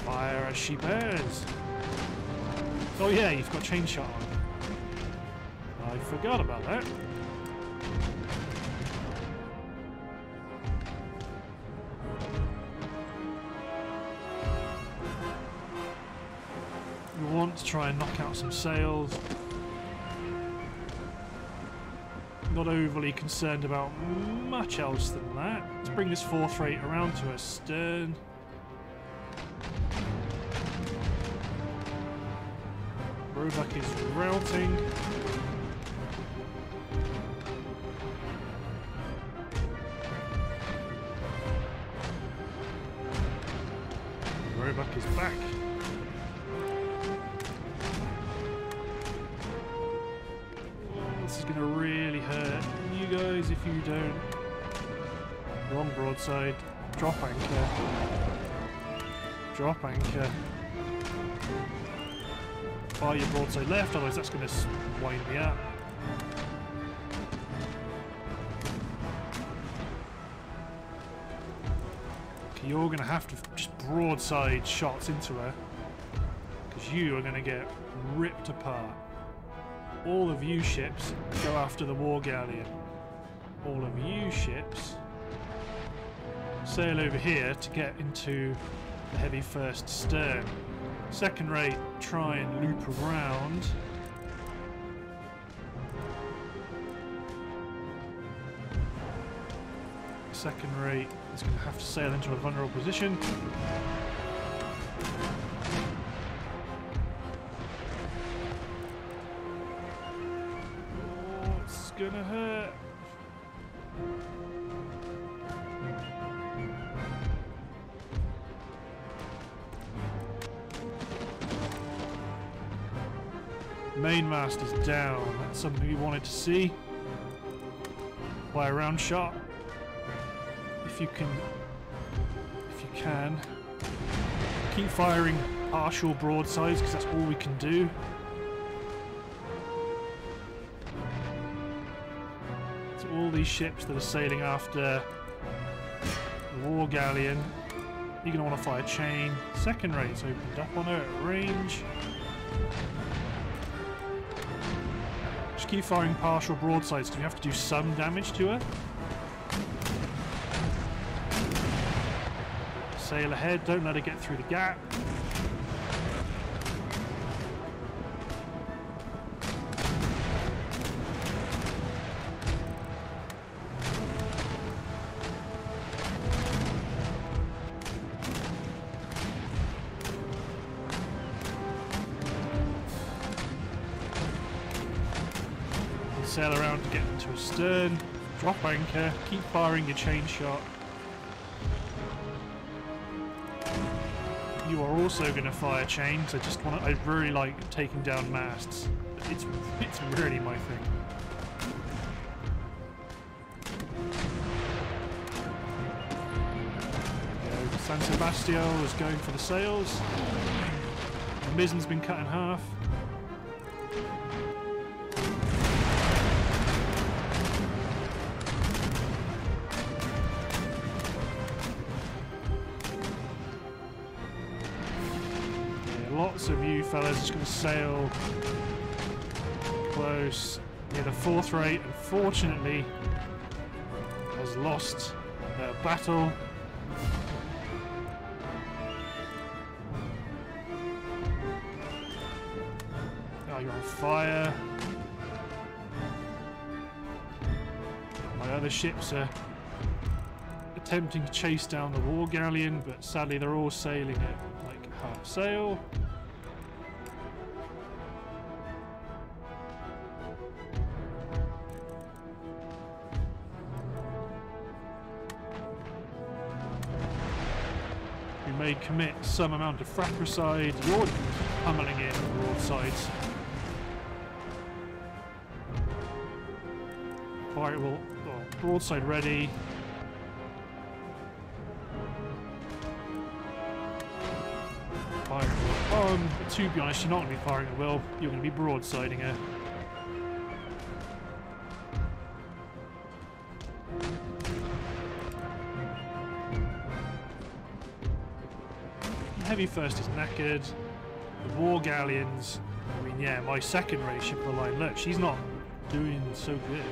Fire as she bears. Oh yeah, you've got chain shot on. I forgot about that. You want to try and knock out some sails. Not overly concerned about much else than that. Let's bring this fourth rate around to a stern. Roebuck is routing. Broadside left, otherwise that's going to wind me up. Okay, you're going to have to just broadside shots into her. Because you are going to get ripped apart. All of you ships go after the War Galleon. All of you ships sail over here to get into the heavy first stern. Second rate, try and loop around. Second rate is going to have to sail into a vulnerable position. Down. That's something we wanted to see. By a round shot. If you can, if you can, keep firing partial broadsides because that's all we can do. That's all these ships that are sailing after the war galleon, you're going to want to fire chain. Second rate's opened up on her at range. Just keep firing partial broadsides because you have to do some damage to her. Sail ahead, don't let her get through the gap. Sail around to get into a stern, drop anchor, keep firing your chain shot. You are also going to fire chains. I just want to, I really like taking down masts. It's, it's really my thing. San Sebastian is going for the sails. The mizzen's been cut in half. Just going to sail close. Yeah, the fourth rate, unfortunately, has lost their battle. Oh, you're on fire. My other ships are attempting to chase down the war galleon, but sadly they're all sailing at like half sail. Commit some amount of fratricide. You're pummeling in broadsides. Fire will oh, broadside ready. Fire on. To be honest, you're not going to be firing at will. You're going to be broadsiding her. Heavy First is knackered. The War Galleons, I mean, yeah, my second race ship of the line, look, she's not doing so good.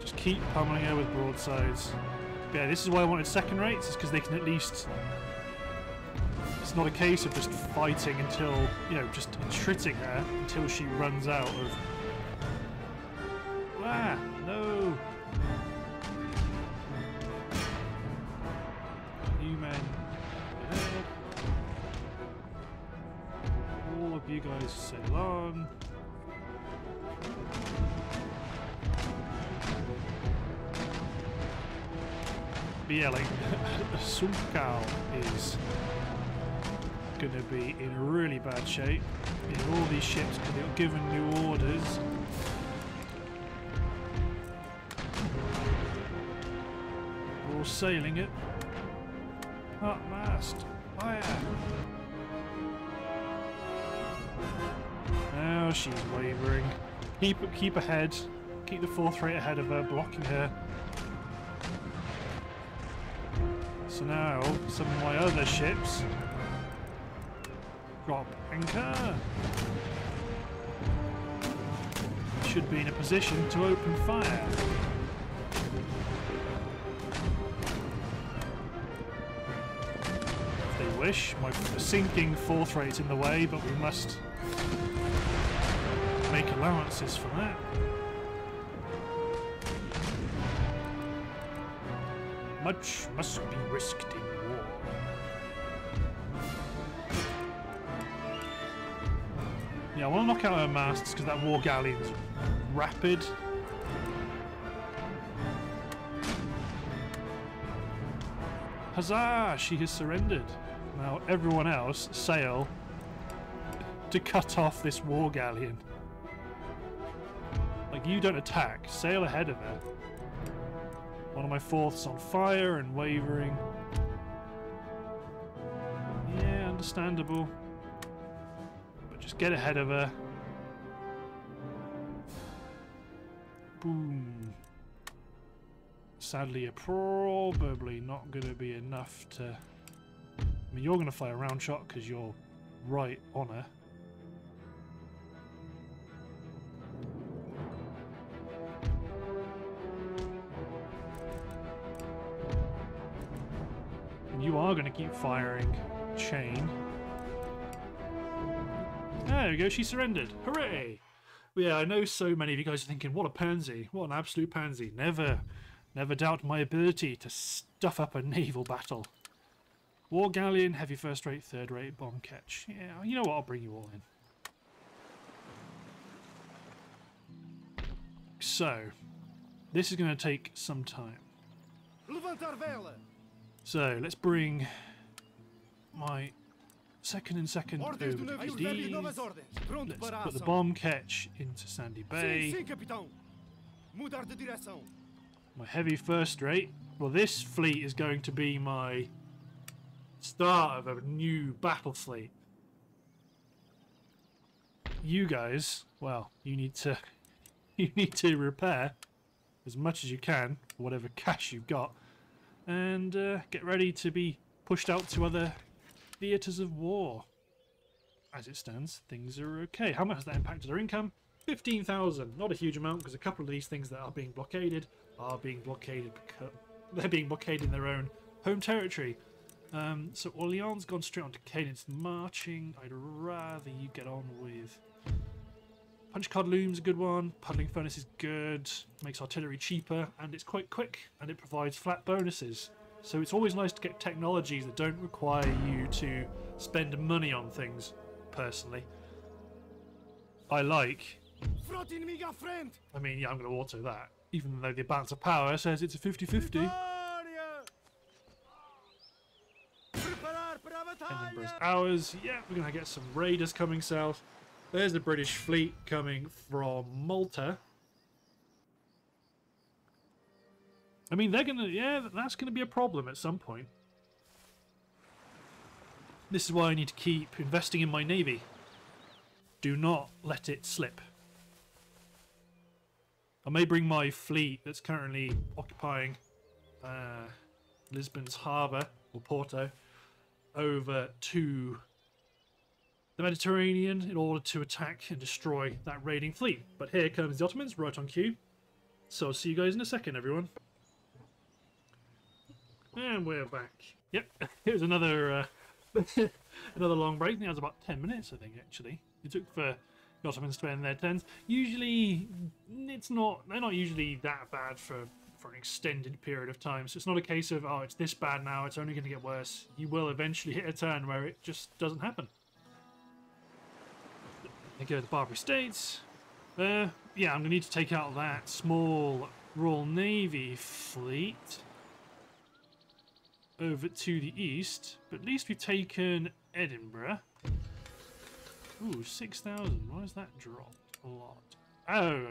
Just keep pummeling her with broadsides. But yeah, this is why I wanted second rates, is because they can at least not a case of just fighting until, you know, just tritting her until she runs out of... shape in all these ships because they're given new orders. We're all sailing it. Up mast. Fire! Now she's wavering. Keep keep ahead. Keep the fourth rate ahead of her, blocking her. So now, some of my other ships anchor. Should be in a position to open fire. If they wish. My sinking fourth rate in the way, but we must make allowances for that. Much must be risked Yeah, I want to knock out her masts because that war galleon's rapid. Huzzah! She has surrendered. Now everyone else sail to cut off this war galleon. Like, you don't attack. Sail ahead of her. One of my fourths on fire and wavering. Yeah, understandable. Just get ahead of her. Boom. Sadly, you're probably not going to be enough to... I mean, you're going to fire a round shot because you're right on her. And you are going to keep firing chain. There we go, she surrendered. Hooray! Yeah, I know so many of you guys are thinking, what a pansy, what an absolute pansy. Never, never doubt my ability to stuff up a naval battle. War galleon, heavy first rate, third rate, bomb ketch. Yeah, you know what, I'll bring you all in. So, this is going to take some time. Levantar vela! So, let's bring my second and second over Ordens to navio ID. devem novas ordens. Pronto Let's put the bomb ketch into Sandy Bay. sim, capitão. Mudar de direção. My heavy first rate. Well, this fleet is going to be my start of a new battle fleet. You guys, well, you need to you need to repair as much as you can, whatever cash you've got, and uh, get ready to be pushed out to other theatres of war. As it stands, things are okay. How much has that impacted our income? 15,000. Not a huge amount because a couple of these things that are being blockaded are being blockaded because they're being blockaded in their own home territory. Um, so Orleans gone straight on to Cadence marching. I'd rather you get on with Punch card loom's a good one. Puddling furnace is good. Makes artillery cheaper and it's quite quick and it provides flat bonuses. So it's always nice to get technologies that don't require you to spend money on things. Personally, I like Frota inimiga à frente! I mean, yeah, I'm going to auto that. Even though the balance of power says it's a 50-50. Vitória! Preparar para a Edinburgh's batalha! ours. Yeah, we're going to get some raiders coming south. There's the British fleet coming from Malta. I mean, they're going to... Yeah, that's going to be a problem at some point. This is why I need to keep investing in my navy. Do not let it slip. I may bring my fleet that's currently occupying uh, Lisbon's harbour, or Porto, over to the Mediterranean in order to attack and destroy that raiding fleet. But here comes the Ottomans, right on cue. So I'll see you guys in a second, everyone. And we're back. Yep, it was another uh, another long break. I think that was about 10 minutes, I think, actually. It took for the Ottomans to end their turns. Usually, it's not, they're not usually that bad for, for an extended period of time. So it's not a case of, oh, it's this bad now, it's only going to get worse. You will eventually hit a turn where it just doesn't happen. They go to the Barbary States. Uh, yeah, I'm going to need to take out that small Royal Navy fleet over to the east. But at least we've taken Edinburgh. Ooh, 6,000. Why has that dropped a lot? Oh,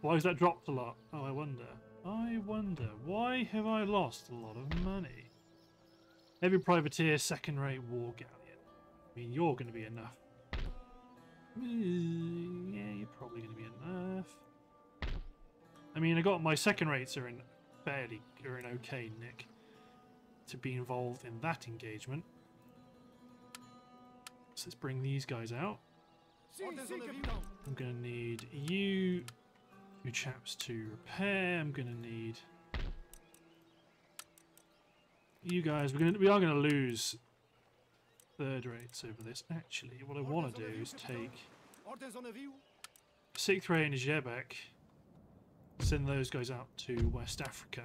why has that dropped a lot? Oh, I wonder. I wonder. Why have I lost a lot of money? Heavy privateer, second-rate war galleon. I mean, you're going to be enough. Mm, Yeah, you're probably going to be enough. I mean, I got my second rates are in fairly, are in okay nick to be involved in that engagement. So let's bring these guys out. Sim, sim, capitão! I'm gonna need you, you chaps to repair. I'm gonna need you guys. We're gonna we are gonna lose third rates over this. Actually, what I want to do is take Ordens ao navio! sixth rate in Jebek, send those guys out to West Africa.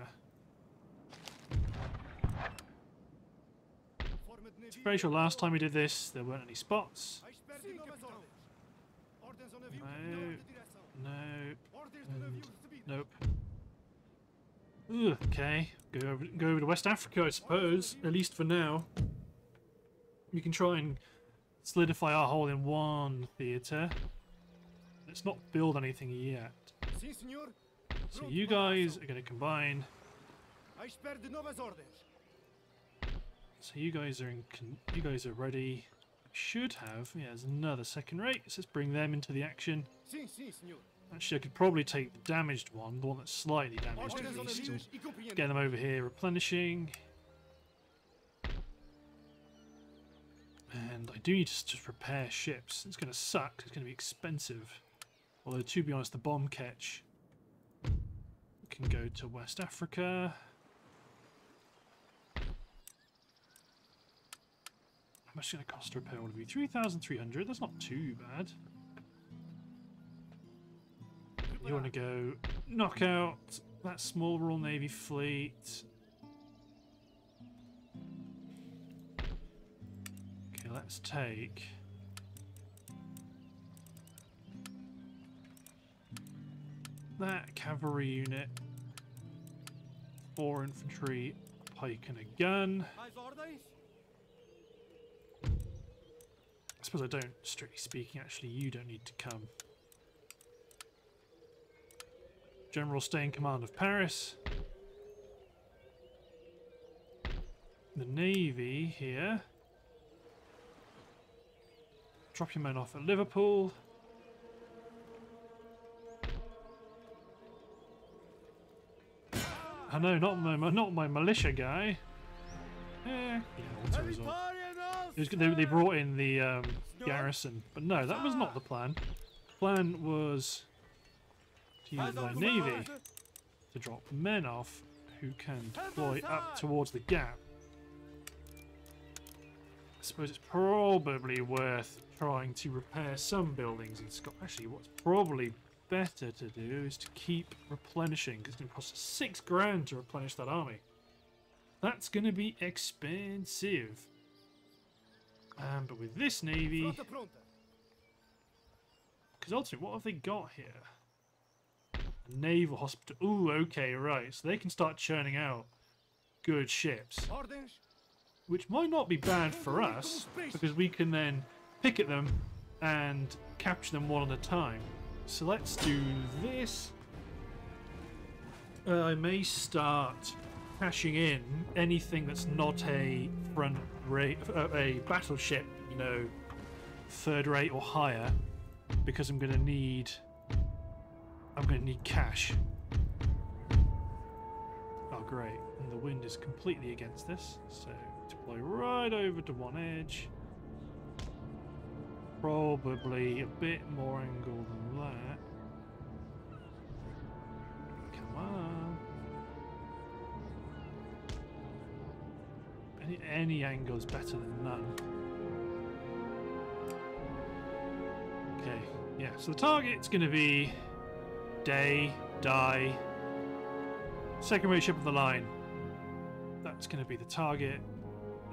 Navio! Pretty sure last time we did this, there weren't any spots. À espera de novas ordens! Ordens ao navio! No. Mudar de direção! No, Ordens do navio recebidas! Nope. Ugh, okay, go over, go over to West Africa, I suppose. At least for now. We can try and solidify our hold in one theatre. Let's not build anything yet. So you guys are going to combine So you guys are in. You guys are ready. Should have. Yeah, there's another second rate. So let's bring them into the action. Actually, I could probably take the damaged one, the one that's slightly damaged at least, and get them over here replenishing. And I do need to just repair ships. It's going to suck. It's going to be expensive. Although, to be honest, the bomb ketch can go to West Africa. Much going to cost to repair all of you? 3,300. That's not too bad. You want to go knock out that small Royal Navy fleet. Okay, let's take. That cavalry unit, four infantry, a pike, and a gun. Suppose I don't, strictly speaking, actually, you don't need to come. General, stay in command of Paris. The Navy here. Drop your men off at Liverpool. I know, not my not my militia guy. Eh, yeah, was, they, they brought in the um, garrison, but no, that was not the plan. plan was to use my navy to drop men off who can deploy up towards the gap. I suppose it's probably worth trying to repair some buildings in Scotland. Actually, what's probably better to do is to keep replenishing, because it's going to cost six grand to replenish that army. That's going to be expensive. Um, but with this navy, because ultimately, what have they got here? A naval hospital. Ooh, okay, right. So they can start churning out good ships, which might not be bad for us because we can then pick at them and capture them one at a time. So let's do this. Uh, I may start cashing in anything that's not a front rate, uh, a battleship, you know, third rate or higher, because I'm going to need, I'm going to need cash. Oh, great! And the wind is completely against this, so deploy right over to one edge. Probably a bit more angle than that. Come on. Any, any angle is better than none. Okay, yeah, so the target's going to be day, die, second rate ship of the line. That's going to be the target.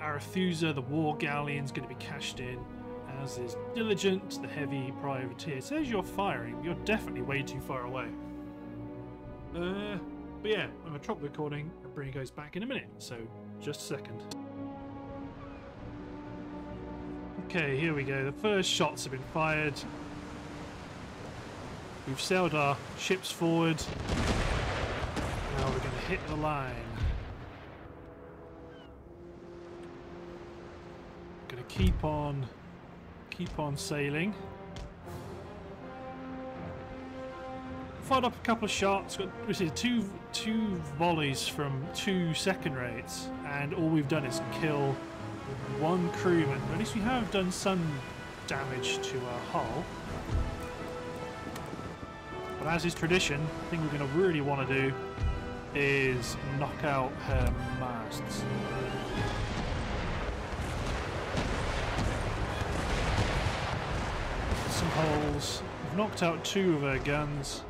Arethusa, the war galleon, is going to be cashed in, as is Diligent, the heavy privateer. It says you're firing, you're definitely way too far away. Uh, but yeah, I'm going to drop the recording and bring you guys back in a minute, so just a second. Okay, here we go. The first shots have been fired. We've sailed our ships forward. Now we're going to hit the line. Going to keep on, keep on sailing. Fired up a couple of shots. Got we see two two volleys from two second rates, and all we've done is kill one crewman. At least we have done some damage to our hull. But as is tradition, I think we're going to really want to do is knock out her masts. Some holes. We've knocked out two of her guns.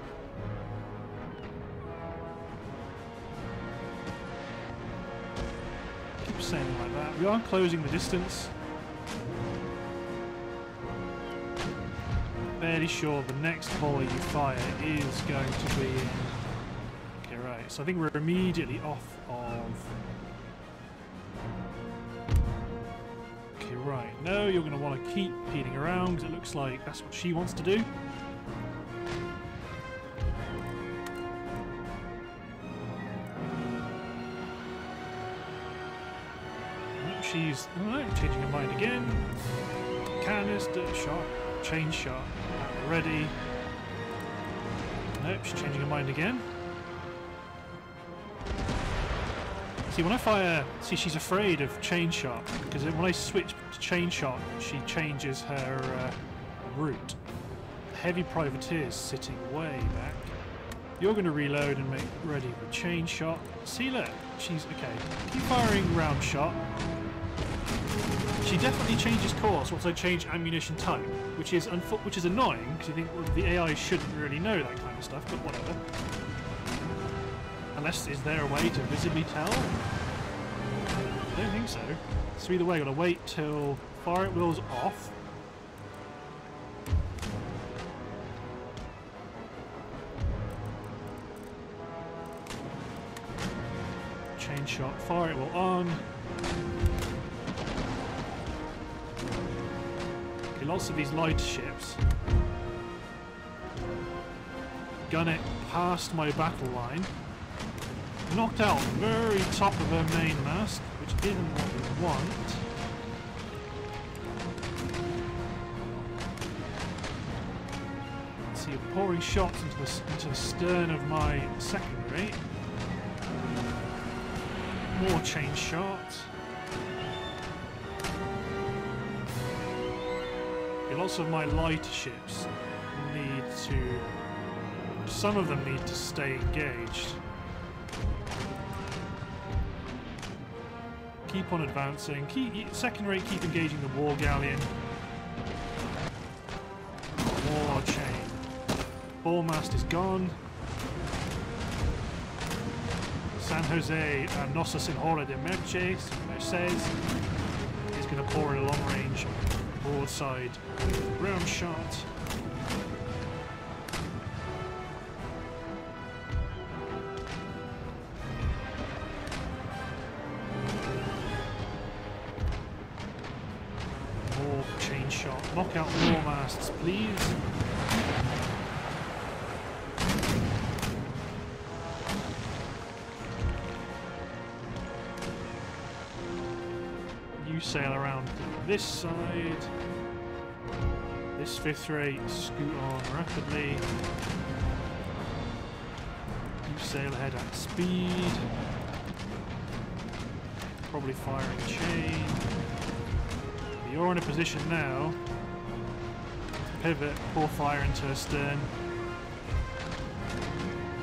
We are closing the distance. Fairly sure the next volley you fire is going to be. Okay, right. So I think we're immediately off of. Okay, right. No, you're going to want to keep peeling around because it looks like that's what she wants to do. She's oh, changing her mind again. Canister shot, chain shot, ready. Nope, she's changing her mind again. See, when I fire, see, she's afraid of chain shot because when I switch to chain shot, she changes her uh, route. Heavy privateers sitting way back. You're going to reload and make ready for chain shot. See, look, she's okay. Keep firing round shot. She definitely changes course once I change ammunition type, which is which is annoying because you think well, the AI shouldn't really know that kind of stuff, but whatever. Unless, is there a way to visibly tell? I don't think so. So either way, I've got to wait till fire at will's off. Chain shot, fire it will on. Lots of these light ships. Gun it past my battle line knocked out the very top of her main mast, which isn't what we want. See, you're pouring shots into the, into the stern of my secondary. More chain shot. Lots of my lighter ships need to... Some of them need to stay engaged. keep on advancing. Keep, second rate, keep engaging the war galleon. War chain. Ballmast is gone. San Jose uh, and Nossa Senhora de Merces, Merces is going to pour in a long range broadside round shot. This fifth rate, scoot on rapidly. You sail ahead at speed. Probably firing chain. You're in a position now to pivot, pour fire into her stern.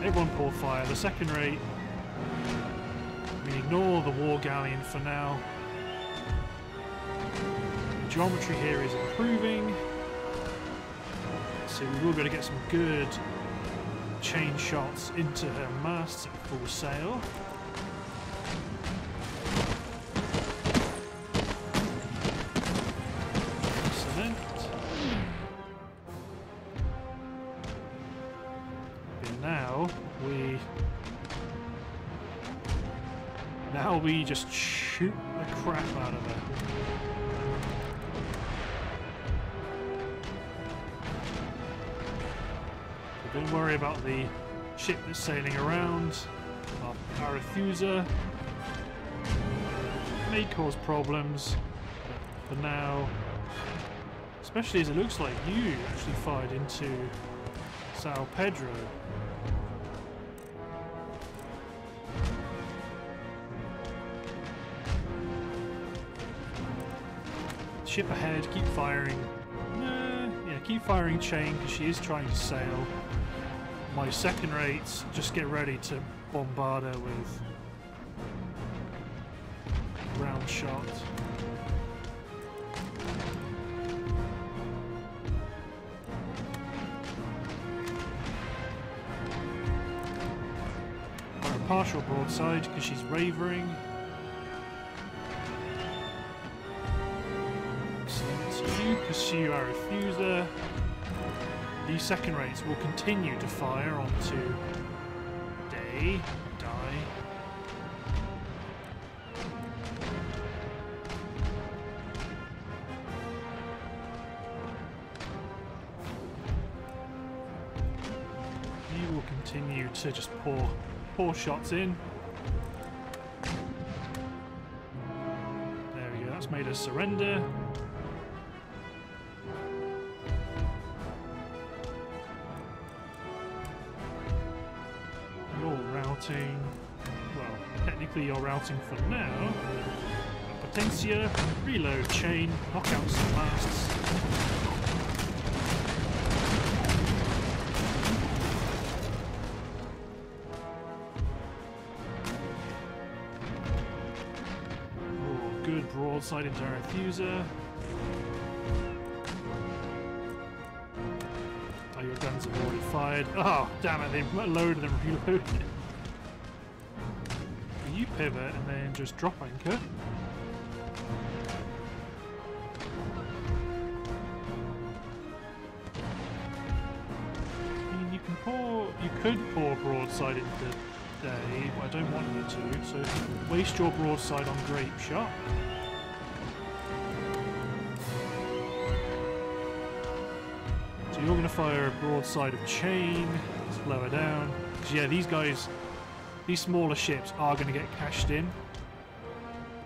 Everyone pour fire. The second rate, we ignore the war galleon for now. The geometry here is improving. So we will be able to get some good chain shots into her masts at full sail. Excellent. And now we now we just shoot the crap out of her. About the ship that's sailing around. Our Arethusa may cause problems, but for now, especially as it looks like you actually fired into Sao Pedro. Ship ahead, keep firing. Nah, yeah, keep firing chain because she is trying to sail. My second rates, just get ready to bombard her with round shot. Got a partial broadside because she's ravering. Excellent. You pursue our Arethusa. The second rates will continue to fire onto Day, Die. You will continue to just pour pour shots in. There we go, That's made us surrender. You're routing for now. Potentia, reload chain, knock out some masts. Oh, good broadside into our Arethusa. Oh, your guns have already fired. Oh, damn it, they've loaded and reloaded. Pivot and then just drop anchor. I mean, you can pour, you could pour broadside into day, but I don't want you to, so waste your broadside on grape shot. So you're going to fire a broadside of chain, slow her down. yeah, these guys, these smaller ships are going to get cashed in.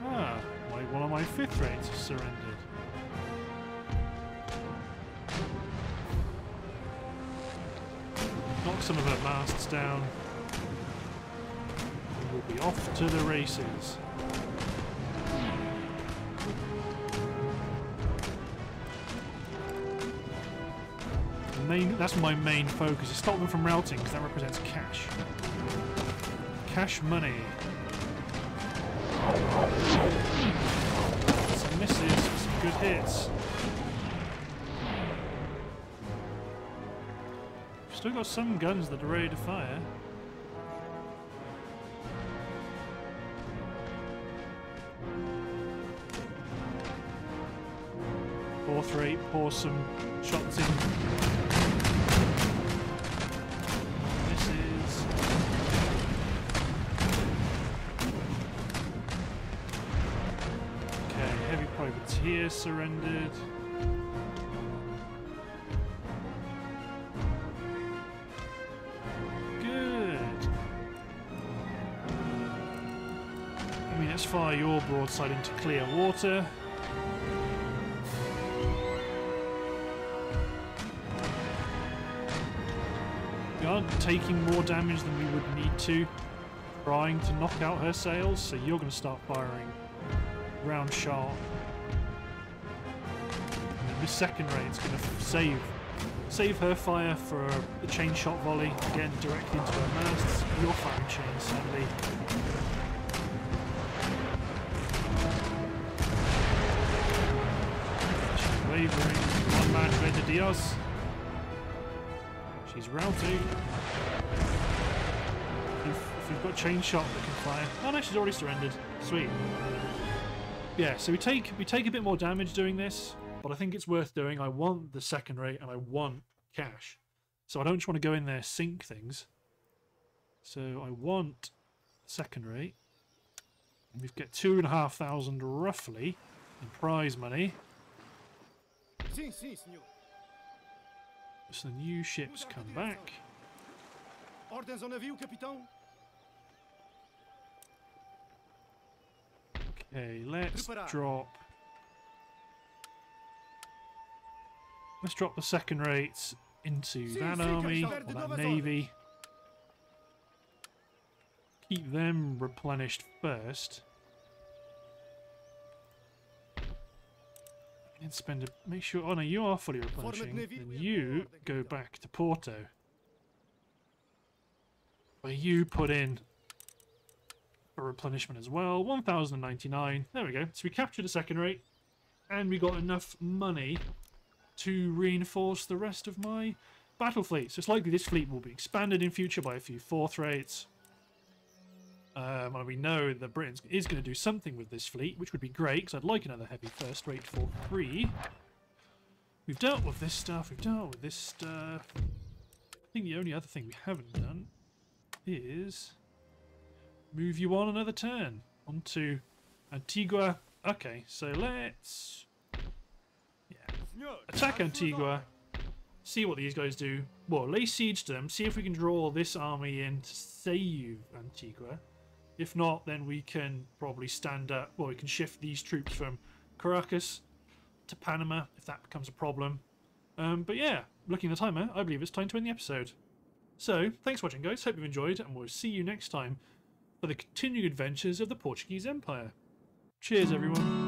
Ah, my, one of my fifth rates has surrendered. Knock some of her masts down. And we'll be off to the races. Main, that's my main focus. Is stop them from routing because that represents cash. Cash money. Some misses, some good hits. Still got some guns that are ready to fire. Fourth rate, pour some shots in. Surrendered. Good. I mean, let's fire your broadside into clear water. We aren't taking more damage than we would need to, trying to knock out her sails, so you're going to start firing round shot. And then this second going to save save her fire for the chain shot volley, again directly into her masts. You're firing chains, sadly. She's wavering. One man ready Diaz. She's routing. If, if you've got chain shot that can fire. Oh no, she's already surrendered. Sweet. Yeah, so we take we take a bit more damage doing this, but I think it's worth doing. I want the second rate and I want cash. So I don't just want to go in there sink things. So I want second rate. And we've got two and a half thousand roughly in prize money. Sim, sim, senhor. So the new ships come back. Ordens ao navio, capitão. Okay, let's drop. Let's drop the second rates into that army or that navy. Keep them replenished first. And spend a make sure. Oh no, you are fully replenishing. Then you go back to Porto, where you put in a replenishment as well. 1,099. There we go. So we captured a second rate, and we got enough money to reinforce the rest of my battle fleet. So it's likely this fleet will be expanded in future by a few fourth rates. Um, and we know that Britain is going to do something with this fleet, which would be great, because I'd like another heavy first rate for free. We've dealt with this stuff, we've dealt with this stuff. I think the only other thing we haven't done is move you on another turn onto Antigua. Okay, so let's. Attack Antigua, see what these guys do. Well, lay siege to them, see if we can draw this army in to save Antigua. If not, then we can probably stand up. Well, we can shift these troops from Caracas to Panama if that becomes a problem. Um, but yeah, looking at the timer, I believe it's time to end the episode. So, thanks for watching, guys. Hope you've enjoyed, and we'll see you next time for the continuing adventures of the Portuguese Empire. Cheers, everyone.